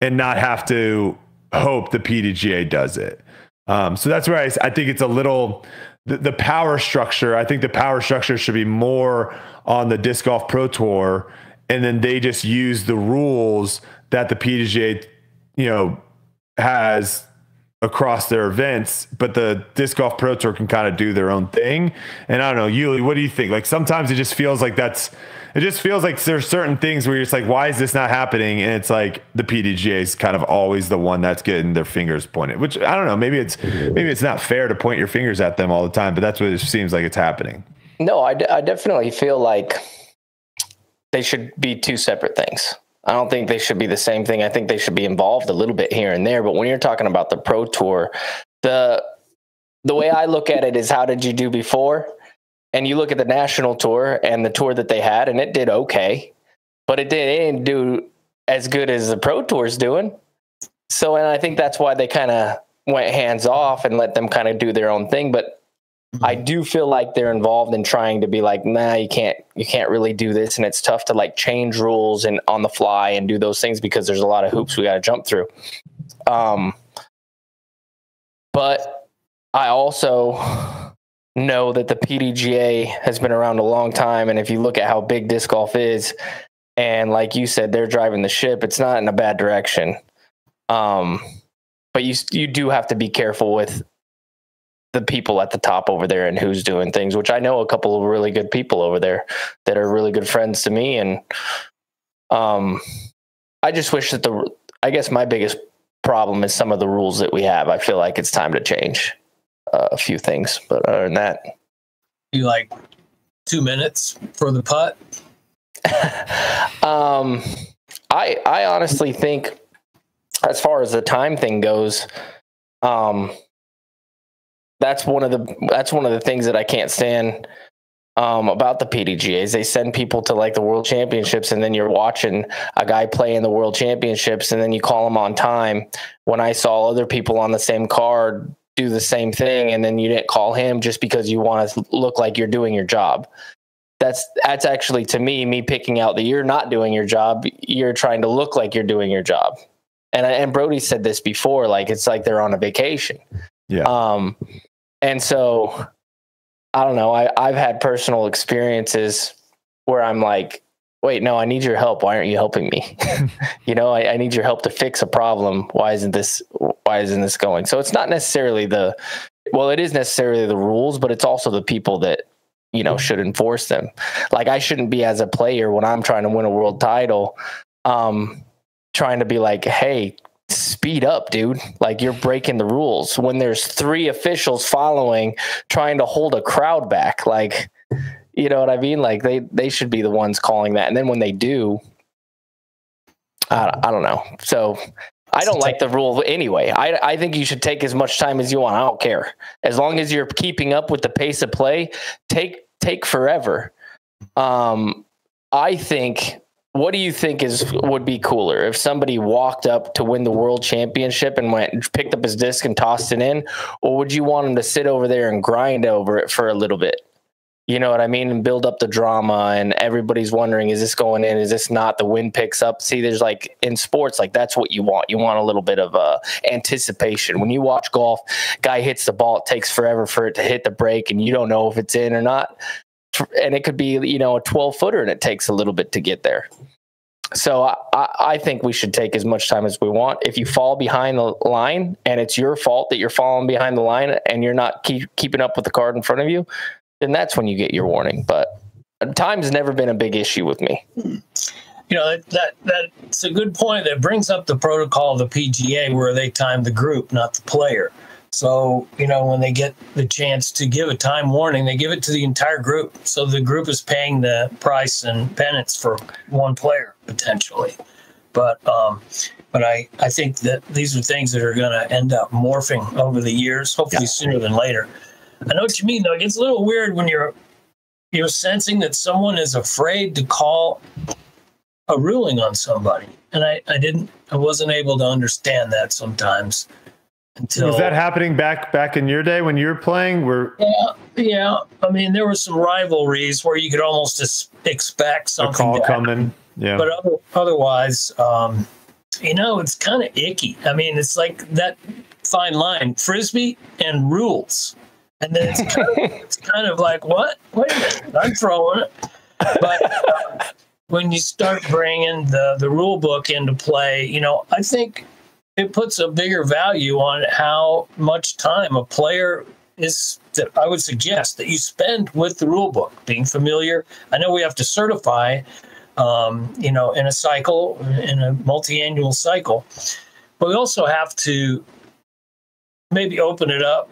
and not have to hope the PDGA does it. Um, so that's where I, I think it's a little the, the power structure. I think the power structure should be more on the Disc Golf Pro Tour, and then they just use the rules that the PDGA, you know, has across their events, but the disc golf pro tour can kind of do their own thing. And I don't know, Yuli, what do you think? Like sometimes it just feels like that's it just feels like there's certain things where you're just like, why is this not happening? And it's like the PDGA is kind of always the one that's getting their fingers pointed, which I don't know, maybe it's maybe it's not fair to point your fingers at them all the time, but that's what it seems like it's happening.
No, I, d- I definitely feel like they should be two separate things. I don't think they should be the same thing. I think they should be involved a little bit here and there. But when you're talking about the pro tour, the the way I look at it is how did you do before? And you look at the national tour and the tour that they had, and it did okay, but it didn't do as good as the pro tour's doing. So, and I think that's why they kind of went hands off and let them kind of do their own thing. But I do feel like they're involved in trying to be like, nah, you can't, you can't really do this, and it's tough to like change rules and on the fly and do those things because there's a lot of hoops we got to jump through. Um, but I also know that the PDGA has been around a long time, and if you look at how big disc golf is, and like you said, they're driving the ship. It's not in a bad direction. Um, but you you do have to be careful with the people at the top over there and who's doing things, which I know a couple of really good people over there that are really good friends to me. And um, I just wish that the, I guess my biggest problem is some of the rules that we have. I feel like it's time to change uh, a few things, but other than that,
You like two minutes for the putt?
um, I I honestly think, as far as the time thing goes, um, that's one of the that's one of the things that I can't stand um, about the PDGAs. They send people to like the World Championships, and then you're watching a guy play in the World Championships, and then you call him on time. When I saw other people on the same card do the same thing, and then you didn't call him just because you want to look like you're doing your job that's that's actually to me me picking out that you're not doing your job you're trying to look like you're doing your job and and Brodie said this before like it's like they're on a vacation
Yeah.
um and so i don't know i i've had personal experiences where i'm like wait no i need your help. Why aren't you helping me? You know I, I need your help to fix a problem. Why isn't this why isn't this going? So it's not necessarily the well it is necessarily the rules but it's also the people that you know should enforce them. Like i shouldn't be as a player when i'm trying to win a world title um trying to be like hey speed up dude like you're breaking the rules when there's three officials following trying to hold a crowd back like you know what i mean like they they should be the ones calling that and then when they do i, I don't know so I don't like the rule anyway. I, I think you should take as much time as you want. I don't care. As long as you're keeping up with the pace of play, take take forever. Um, I think what do you think is would be cooler if somebody walked up to win the world championship and went picked up his disc and tossed it in, or would you want him to sit over there and grind over it for a little bit? You know what I mean? And build up the drama, and everybody's wondering, is this going in? Is this not? The wind picks up. See, there's like in sports, like that's what you want. You want a little bit of uh, anticipation. When you watch golf, guy hits the ball, it takes forever for it to hit the break, and you don't know if it's in or not. And it could be, you know, a 12 footer, and it takes a little bit to get there. So I, I think we should take as much time as we want. If you fall behind the line and it's your fault that you're falling behind the line and you're not keep, keeping up with the card in front of you, then that's when you get your warning. But time's never been a big issue with me. Hmm.
You know that, that that's a good point. That brings up the protocol of the PGA, where they time the group, not the player. So you know when they get the chance to give a time warning, they give it to the entire group. So the group is paying the price and penance for one player potentially. But um, but I, I think that these are things that are going to end up morphing over the years, hopefully yeah. sooner than later. I know what you mean, though. It gets a little weird when you're you're sensing that someone is afraid to call a ruling on somebody, and I, I didn't, I wasn't able to understand that sometimes.
Until, was that happening back back in your day when you were playing? Were
yeah, yeah. I mean, there were some rivalries where you could almost expect something.
A call coming, yeah.
But other, otherwise, um, you know, it's kind of icky. I mean, it's like that fine line: frisbee and rules. And then it's kind, of, it's kind of like, what? Wait a minute, I'm throwing it. But uh, when you start bringing the, the rule book into play, you know, I think it puts a bigger value on how much time a player is that I would suggest that you spend with the rule book, being familiar. I know we have to certify, um, you know, in a cycle, in a multi-annual cycle, but we also have to maybe open it up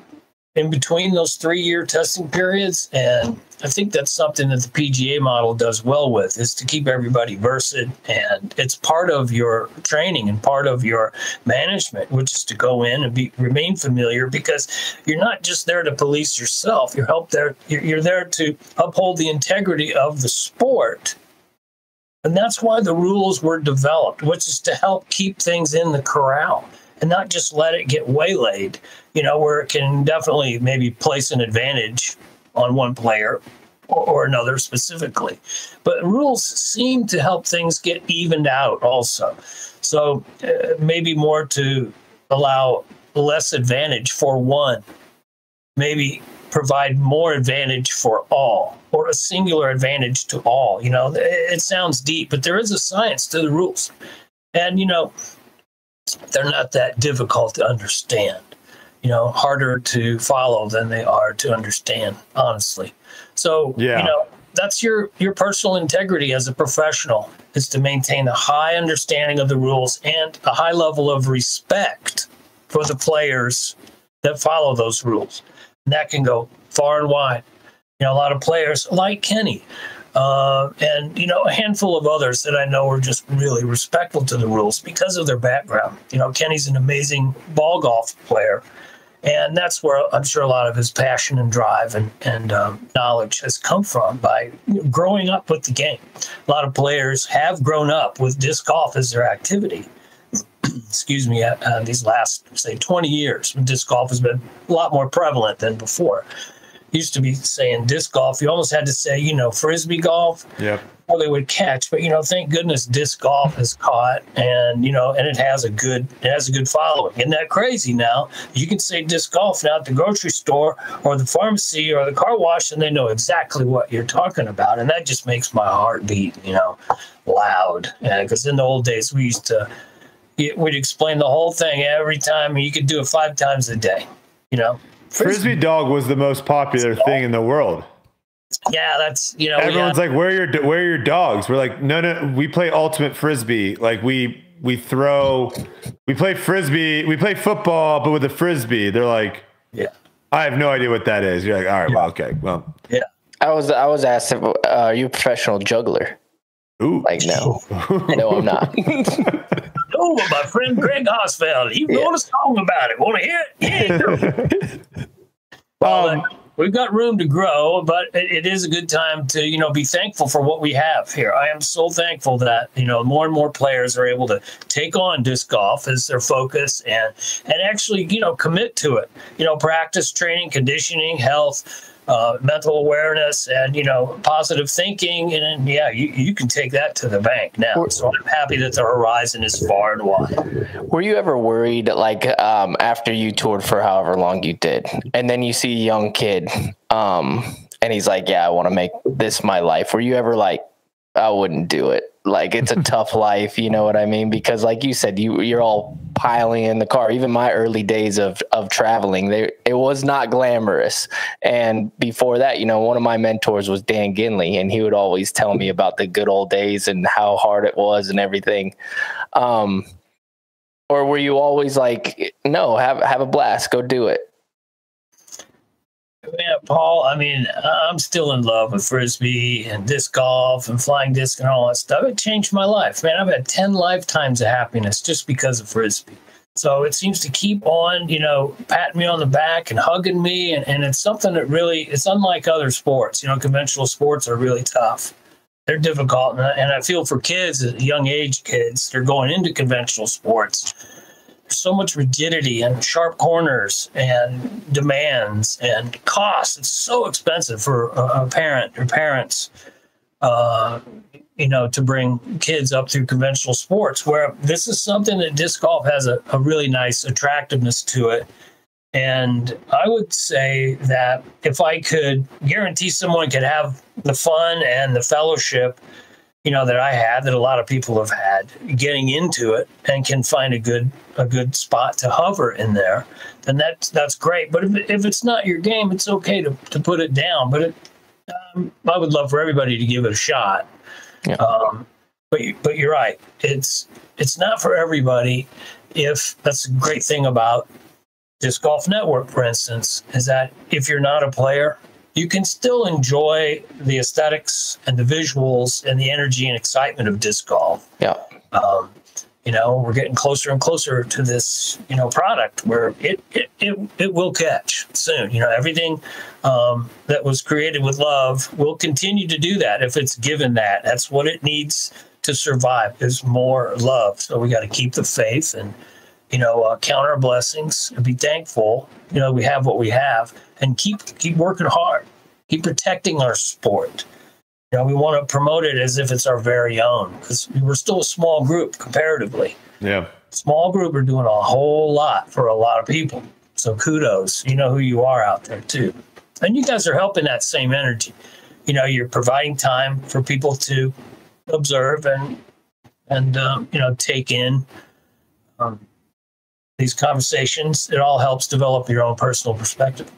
in between those three year testing periods. And I think that's something that the PGA model does well with is to keep everybody versed. And it's part of your training and part of your management, which is to go in and be remain familiar because you're not just there to police yourself. You're help there. You're there to uphold the integrity of the sport. And that's why the rules were developed, which is to help keep things in the corral and not just let it get waylaid, you know, where it can definitely maybe place an advantage on one player or, or another specifically. But rules seem to help things get evened out also. So uh, maybe more to allow less advantage for one, maybe provide more advantage for all or a singular advantage to all. You know, it sounds deep, but there is a science to the rules. And, you know, they're not that difficult to understand. You know, harder to follow than they are to understand, honestly. So, yeah. you know, that's your your personal integrity as a professional is to maintain a high understanding of the rules and a high level of respect for the players that follow those rules. And that can go far and wide. You know, a lot of players like Kenny uh, and you know a handful of others that I know are just really respectful to the rules because of their background. You know, Kenny's an amazing ball golf player, and that's where I'm sure a lot of his passion and drive and and um, knowledge has come from by growing up with the game. A lot of players have grown up with disc golf as their activity. Excuse me, uh, uh these last say 20 years, disc golf has been a lot more prevalent than before used to be saying disc golf. You almost had to say, you know, frisbee golf.
Yeah.
Or they would catch, but you know, thank goodness disc golf has caught, and you know, and it has a good, it has a good following. Isn't that crazy? Now you can say disc golf now at the grocery store or the pharmacy or the car wash, and they know exactly what you're talking about, and that just makes my heart beat, you know, loud. Uh, because in the old days, we used to, we'd explain the whole thing every time, you could do it five times a day, you know.
Frisbee dog was the most popular thing in the world.
Yeah, that's you know.
Everyone's like, "Where are your where are your dogs?" We're like, "No, no, we play ultimate frisbee. Like we we throw, we play frisbee, we play football, but with a frisbee." They're like,
"Yeah,
I have no idea what that is." You're like, "All right, yeah. well, okay, well,
yeah."
I was I was asked, if, uh, "Are you a professional juggler?"
Ooh,
like no, no, I'm not.
Oh, my friend Greg Hosfeld. He wrote a song about it. Want to hear it? Yeah. well, um, we've got room to grow, but it, it is a good time to you know be thankful for what we have here. I am so thankful that you know more and more players are able to take on disc golf as their focus and and actually you know commit to it. You know, practice, training, conditioning, health uh, mental awareness and you know positive thinking. And, and yeah you, you can take that to the bank now. So i'm happy that the horizon is far and wide.
Were you ever worried like um, after you toured for however long you did and then you see a young kid um, and he's like yeah i want to make this my life were you ever like i wouldn't do it like it's a tough life you know what i mean? Because like you said you you're all piling in the car. Even my early days of of traveling they it was not glamorous. And before that you know one of my mentors was dan ginley and he would always tell me about the good old days and how hard it was and everything. Um or were you always like no have have a blast go do it
yeah, Paul, I mean, I'm still in love with frisbee and disc golf and flying disc and all that stuff. It changed my life, man. I've had 10 lifetimes of happiness just because of frisbee. So it seems to keep on, you know, patting me on the back and hugging me. And, and it's something that really, it's unlike other sports. You know, conventional sports are really tough. They're difficult. And I, and I feel for kids, young age kids, they're going into conventional sports so much rigidity and sharp corners and demands and costs. It's so expensive for a, parent or parents, uh, you know, to bring kids up through conventional sports. Where this is something that disc golf has a, a really nice attractiveness to it. And I would say that if I could guarantee someone could have the fun and the fellowship you know that I had that a lot of people have had getting into it and can find a good a good spot to hover in there, then that's that's great. But if, if it's not your game, it's okay to, to put it down. But it, um, I would love for everybody to give it a shot. Yeah. Um, but but you're right. It's it's not for everybody. If that's a great thing about Disc Golf Network, for instance, is that if you're not a player, you can still enjoy the aesthetics and the visuals and the energy and excitement of disc golf.
Yeah.
Um, you know, we're getting closer and closer to this, you know, product where it it, it, it will catch soon. You know, everything um, that was created with love will continue to do that if it's given that. That's what it needs to survive is more love. So we got to keep the faith and, you know, uh, count our blessings and be thankful. You know, we have what we have and keep keep working hard, keep protecting our sport. You know, we want to promote it as if it's our very own because we're still a small group comparatively.
Yeah,
small group are doing a whole lot for a lot of people. So kudos, you know who you are out there too, and you guys are helping that same energy. You know, you're providing time for people to observe and and um, you know take in um, these conversations. It all helps develop your own personal perspective.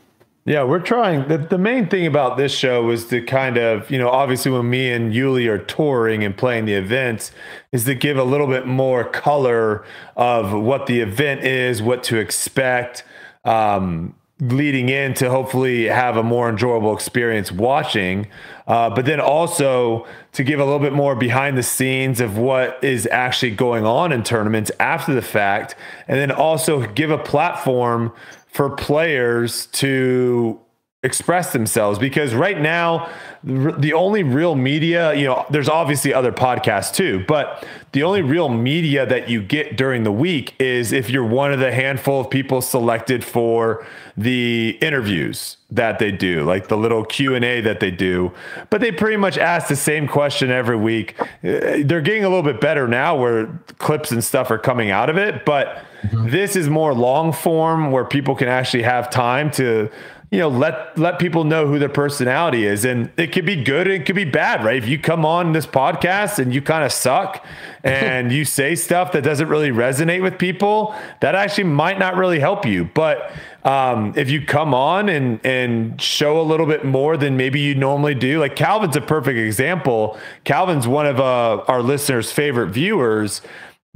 Yeah, we're trying. The, the main thing about this show was to kind of, you know, obviously when me and Yuli are touring and playing the events, is to give a little bit more color of what the event is, what to expect, um, leading in to hopefully have a more enjoyable experience watching. Uh, but then also to give a little bit more behind the scenes of what is actually going on in tournaments after the fact. And then also give a platform for players to express themselves because right now the only real media you know there's obviously other podcasts too but the only real media that you get during the week is if you're one of the handful of people selected for the interviews that they do like the little q&a that they do but they pretty much ask the same question every week uh, they're getting a little bit better now where clips and stuff are coming out of it but mm-hmm. this is more long form where people can actually have time to you know, let let people know who their personality is, and it could be good, it could be bad, right? If you come on this podcast and you kind of suck, and you say stuff that doesn't really resonate with people, that actually might not really help you. But um, if you come on and and show a little bit more than maybe you normally do, like Calvin's a perfect example. Calvin's one of uh, our listeners' favorite viewers,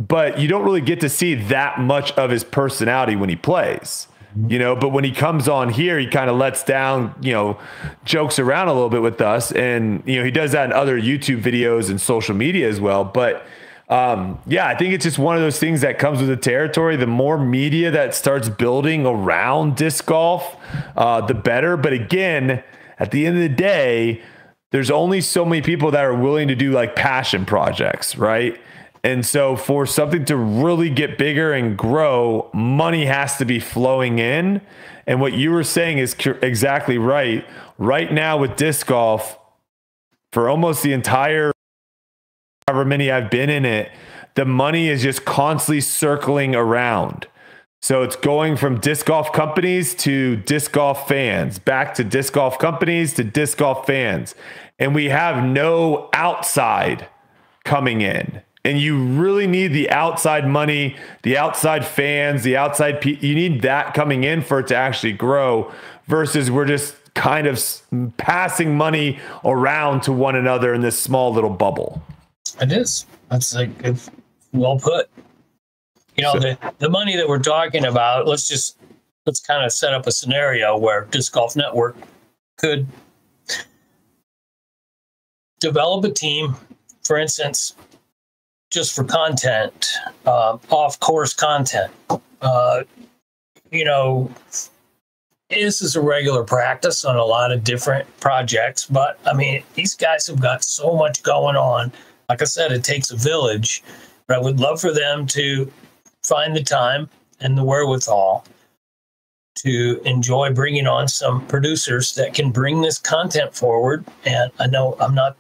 but you don't really get to see that much of his personality when he plays you know but when he comes on here he kind of lets down you know jokes around a little bit with us and you know he does that in other youtube videos and social media as well but um, yeah, I think it's just one of those things that comes with the territory. The more media that starts building around disc golf, uh, the better. But again, at the end of the day, there's only so many people that are willing to do like passion projects, right? And so for something to really get bigger and grow, money has to be flowing in. And what you were saying is exactly right. Right now with disc golf, for almost the entire however many I've been in it, the money is just constantly circling around. So it's going from disc golf companies to disc golf fans, back to disc golf companies to disc golf fans. And we have no outside coming in. And you really need the outside money, the outside fans, the outside, pe- you need that coming in for it to actually grow versus we're just kind of passing money around to one another in this small little bubble.
It is. That's like well put. You know, so, the the money that we're talking about. Let's just let's kind of set up a scenario where Disc Golf Network could develop a team, for instance, just for content, uh, off course content. Uh, you know, this is a regular practice on a lot of different projects, but I mean, these guys have got so much going on like I said, it takes a village, but I would love for them to find the time and the wherewithal to enjoy bringing on some producers that can bring this content forward. And I know I'm not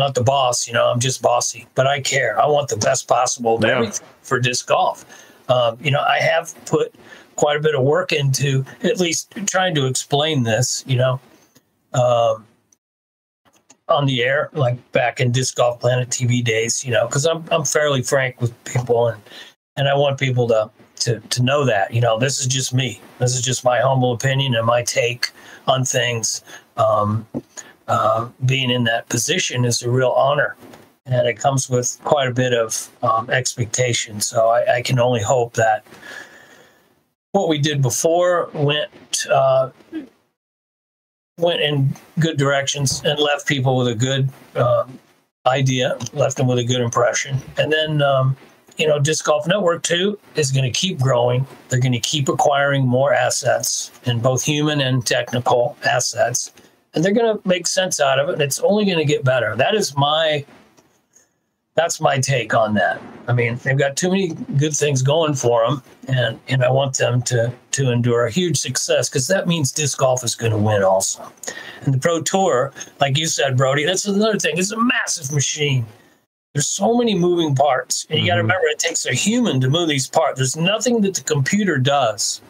not the boss, you know, I'm just bossy, but I care. I want the best possible yeah. for disc golf. Um, you know, I have put quite a bit of work into at least trying to explain this, you know. Um, on the air, like back in Disc Golf Planet TV days, you know, because I'm I'm fairly frank with people, and and I want people to to to know that, you know, this is just me. This is just my humble opinion and my take on things. Um, uh, being in that position is a real honor, and it comes with quite a bit of um, expectation. So I, I, can only hope that what we did before went. Uh, went in good directions and left people with a good um, idea, left them with a good impression. And then, um, you know, Disc Golf Network 2 is going to keep growing. They're going to keep acquiring more assets in both human and technical assets. And they're going to make sense out of it. And it's only going to get better. That is my that's my take on that. I mean, they've got too many good things going for them, and and I want them to to endure a huge success because that means disc golf is going to win also. And the Pro Tour, like you said, Brodie that's another thing. It's a massive machine. There's so many moving parts, and you got to mm-hmm. remember it takes a human to move these parts. There's nothing that the computer does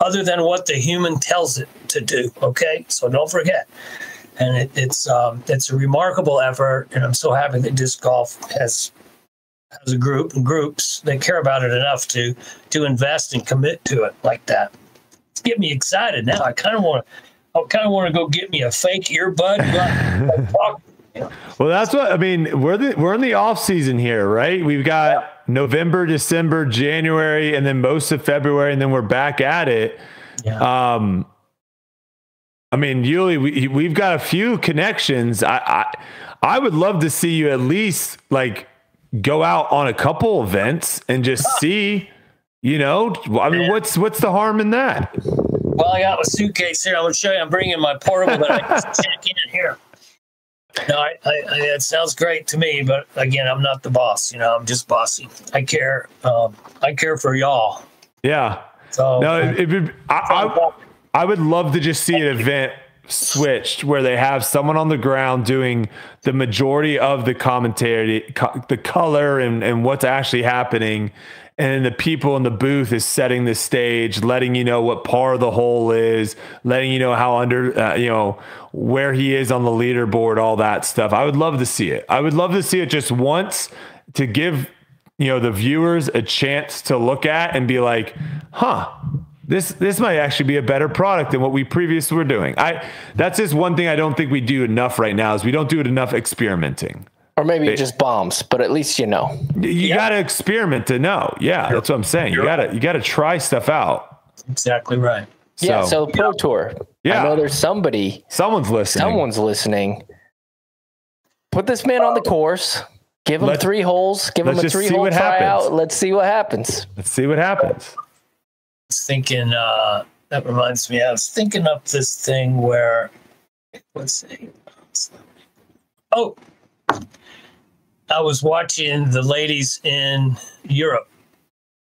other than what the human tells it to do. Okay, so don't forget and it, it's um, it's a remarkable effort, and I'm so happy that disc golf has has a group and groups that care about it enough to to invest and commit to it like that. It's getting me excited now. I kind of want to. I kind of want to go get me a fake earbud.
well, that's what I mean. We're the, we're in the off season here, right? We've got yeah. November, December, January, and then most of February, and then we're back at it. Yeah. Um, I mean, Yuli, we, we've got a few connections. I, I, I would love to see you at least like go out on a couple events and just see, you know, I mean, what's what's the harm in that?
Well, I got my suitcase here. I'm gonna show you. I'm bringing my portable that I can check in here. No, I, I, I, it sounds great to me, but again, I'm not the boss. You know, I'm just bossy. I care. Um, I care for y'all.
Yeah. So no, it, it, I, I, I would love to just see an event switched where they have someone on the ground doing the majority of the commentary, co- the color and, and what's actually happening. And the people in the booth is setting the stage, letting you know what par the hole is, letting you know how under, uh, you know, where he is on the leaderboard, all that stuff. I would love to see it. I would love to see it just once to give, you know, the viewers a chance to look at and be like, huh, this this might actually be a better product than what we previously were doing. I that's just one thing I don't think we do enough right now is we don't do it enough experimenting.
Or maybe it just bombs, but at least you know.
You yeah. got to experiment to know. Yeah, that's what I'm saying. You got to you got to try stuff out.
Exactly right.
So, yeah. So Pro Tour. Yeah. I know there's somebody.
Someone's listening.
Someone's listening. Put this man on the course. Give him
Let's-
three holes. Give them
let's
a
just
three
see
hole
what happens.
tryout. Let's see what happens.
Let's see what happens.
was thinking uh, that reminds me. I was thinking up this thing where let's see. Oh, I was watching the ladies in Europe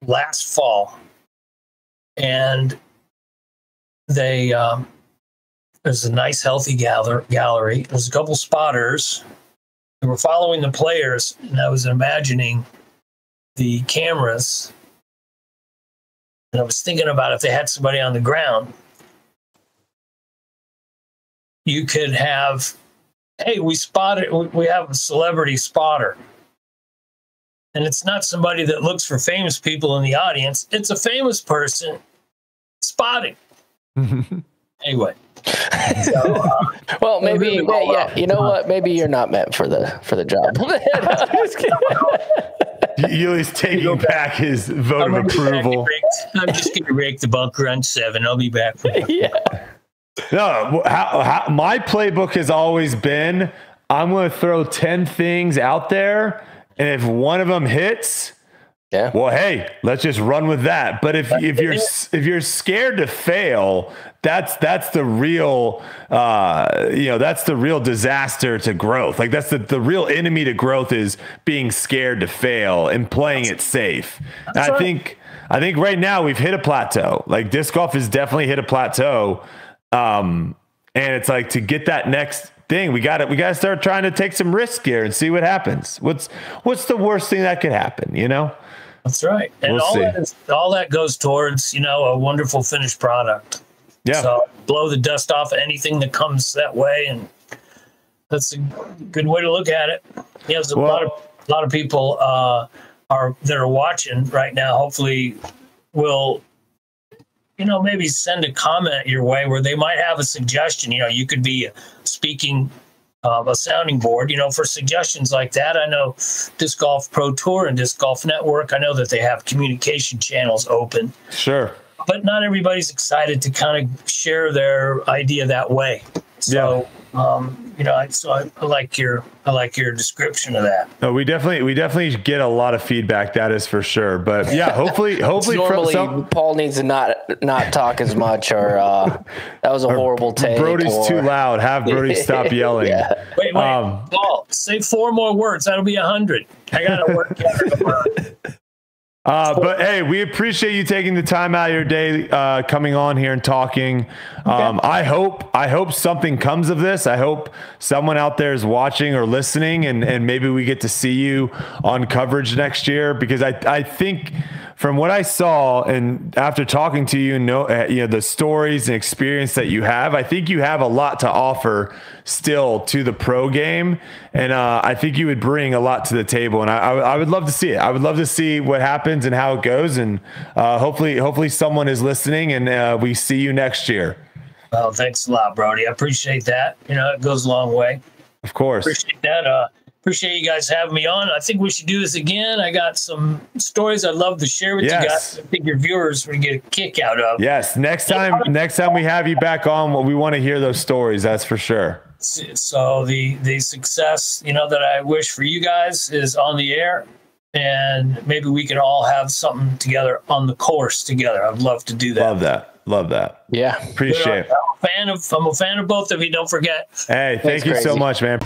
last fall, and they um, there's a nice healthy gather, gallery. There's a couple spotters who were following the players, and I was imagining the cameras and I was thinking about if they had somebody on the ground, you could have, hey, we spotted, we- we have a celebrity spotter. And it's not somebody that looks for famous people in the audience, it's a famous person spotting. Anyway, so, uh,
Well, maybe
really
yeah, yeah. You know what? Maybe you're not meant for the for the job. No, I'm.
Yuli's taking back his vote
I'm,
of
gonna be back
approval.
I'm just going to rake the bunker on seven. I'll be back.
yeah.
No, how, how, my playbook has always been I'm going to throw 10 things out there. And if one of them hits,
Yeah.
well, hey, let's just run with that. But if, if you're if you're scared to fail, that's that's the real uh, you know that's the real disaster to growth. Like that's the the real enemy to growth is being scared to fail and playing it safe. I
right.
think I think right now we've hit a plateau. Like disc golf has definitely hit a plateau. Um, and it's like to get that next thing, we got it. we got to start trying to take some risk here and see what happens. What's what's the worst thing that could happen? You know?
That's right. And
We'll
all,
see.
that is, all that goes towards, you know, a wonderful finished product.
Yeah.
So blow the dust off anything that comes that way, and that's a good way to look at it. Yeah, there's a
Well-
lot of a lot of people uh, are that are watching right now. Hopefully, will you know maybe send a comment your way where they might have a suggestion. You know, you could be speaking. Uh, a sounding board, you know, for suggestions like that. I know Disc Golf Pro Tour and Disc Golf Network. I know that they have communication channels open
Sure.
but not everybody's excited to kind of share their idea that way. So, um, you know, I, so I, I like your I like your description of that.
No, we definitely we definitely get a lot of feedback. That is for sure. But yeah, hopefully hopefully from
Normally,
some,
Paul needs to not not talk as much, or uh, that was a horrible take.
Brodie's
or,
too loud. Have Brodie stop yelling.
Yeah.
Wait, wait,
Um,
Paul, say four more words. That'll be a hundred. I gotta work.
Uh, but hey, we appreciate you taking the time out of your day, uh, coming on here and talking. Um, I hope, I hope something comes of this. I hope someone out there is watching or listening, and and maybe we get to see you on coverage next year because I I think from what I saw and after talking to you, know uh, you know the stories and experience that you have, I think you have a lot to offer still to the pro game, and uh, I think you would bring a lot to the table, and I, I, would- I would love to see it. I would love to see what happens and how it goes, and uh, hopefully, hopefully someone is listening, and uh, we see you next year.
well, thanks a lot, Brodie. I appreciate that. You know, it goes a long way.
Of course.
Appreciate that. Appreciate you guys having me on. I think we should do this again. I got some stories I'd love to share with
Yes.
you guys. I think your viewers would get a kick out of.
Yes. Next time, next time we have you back on, we want to hear those stories. That's for sure.
so the the success you know that i wish for you guys is on the air and maybe we can all have something together on the course together i'd love to do that
Love that. Love that.
Yeah.
Appreciate it.
i'm a fan of i'm a fan of both of you don't forget
Hey, thank
Thanks,
you so much, man.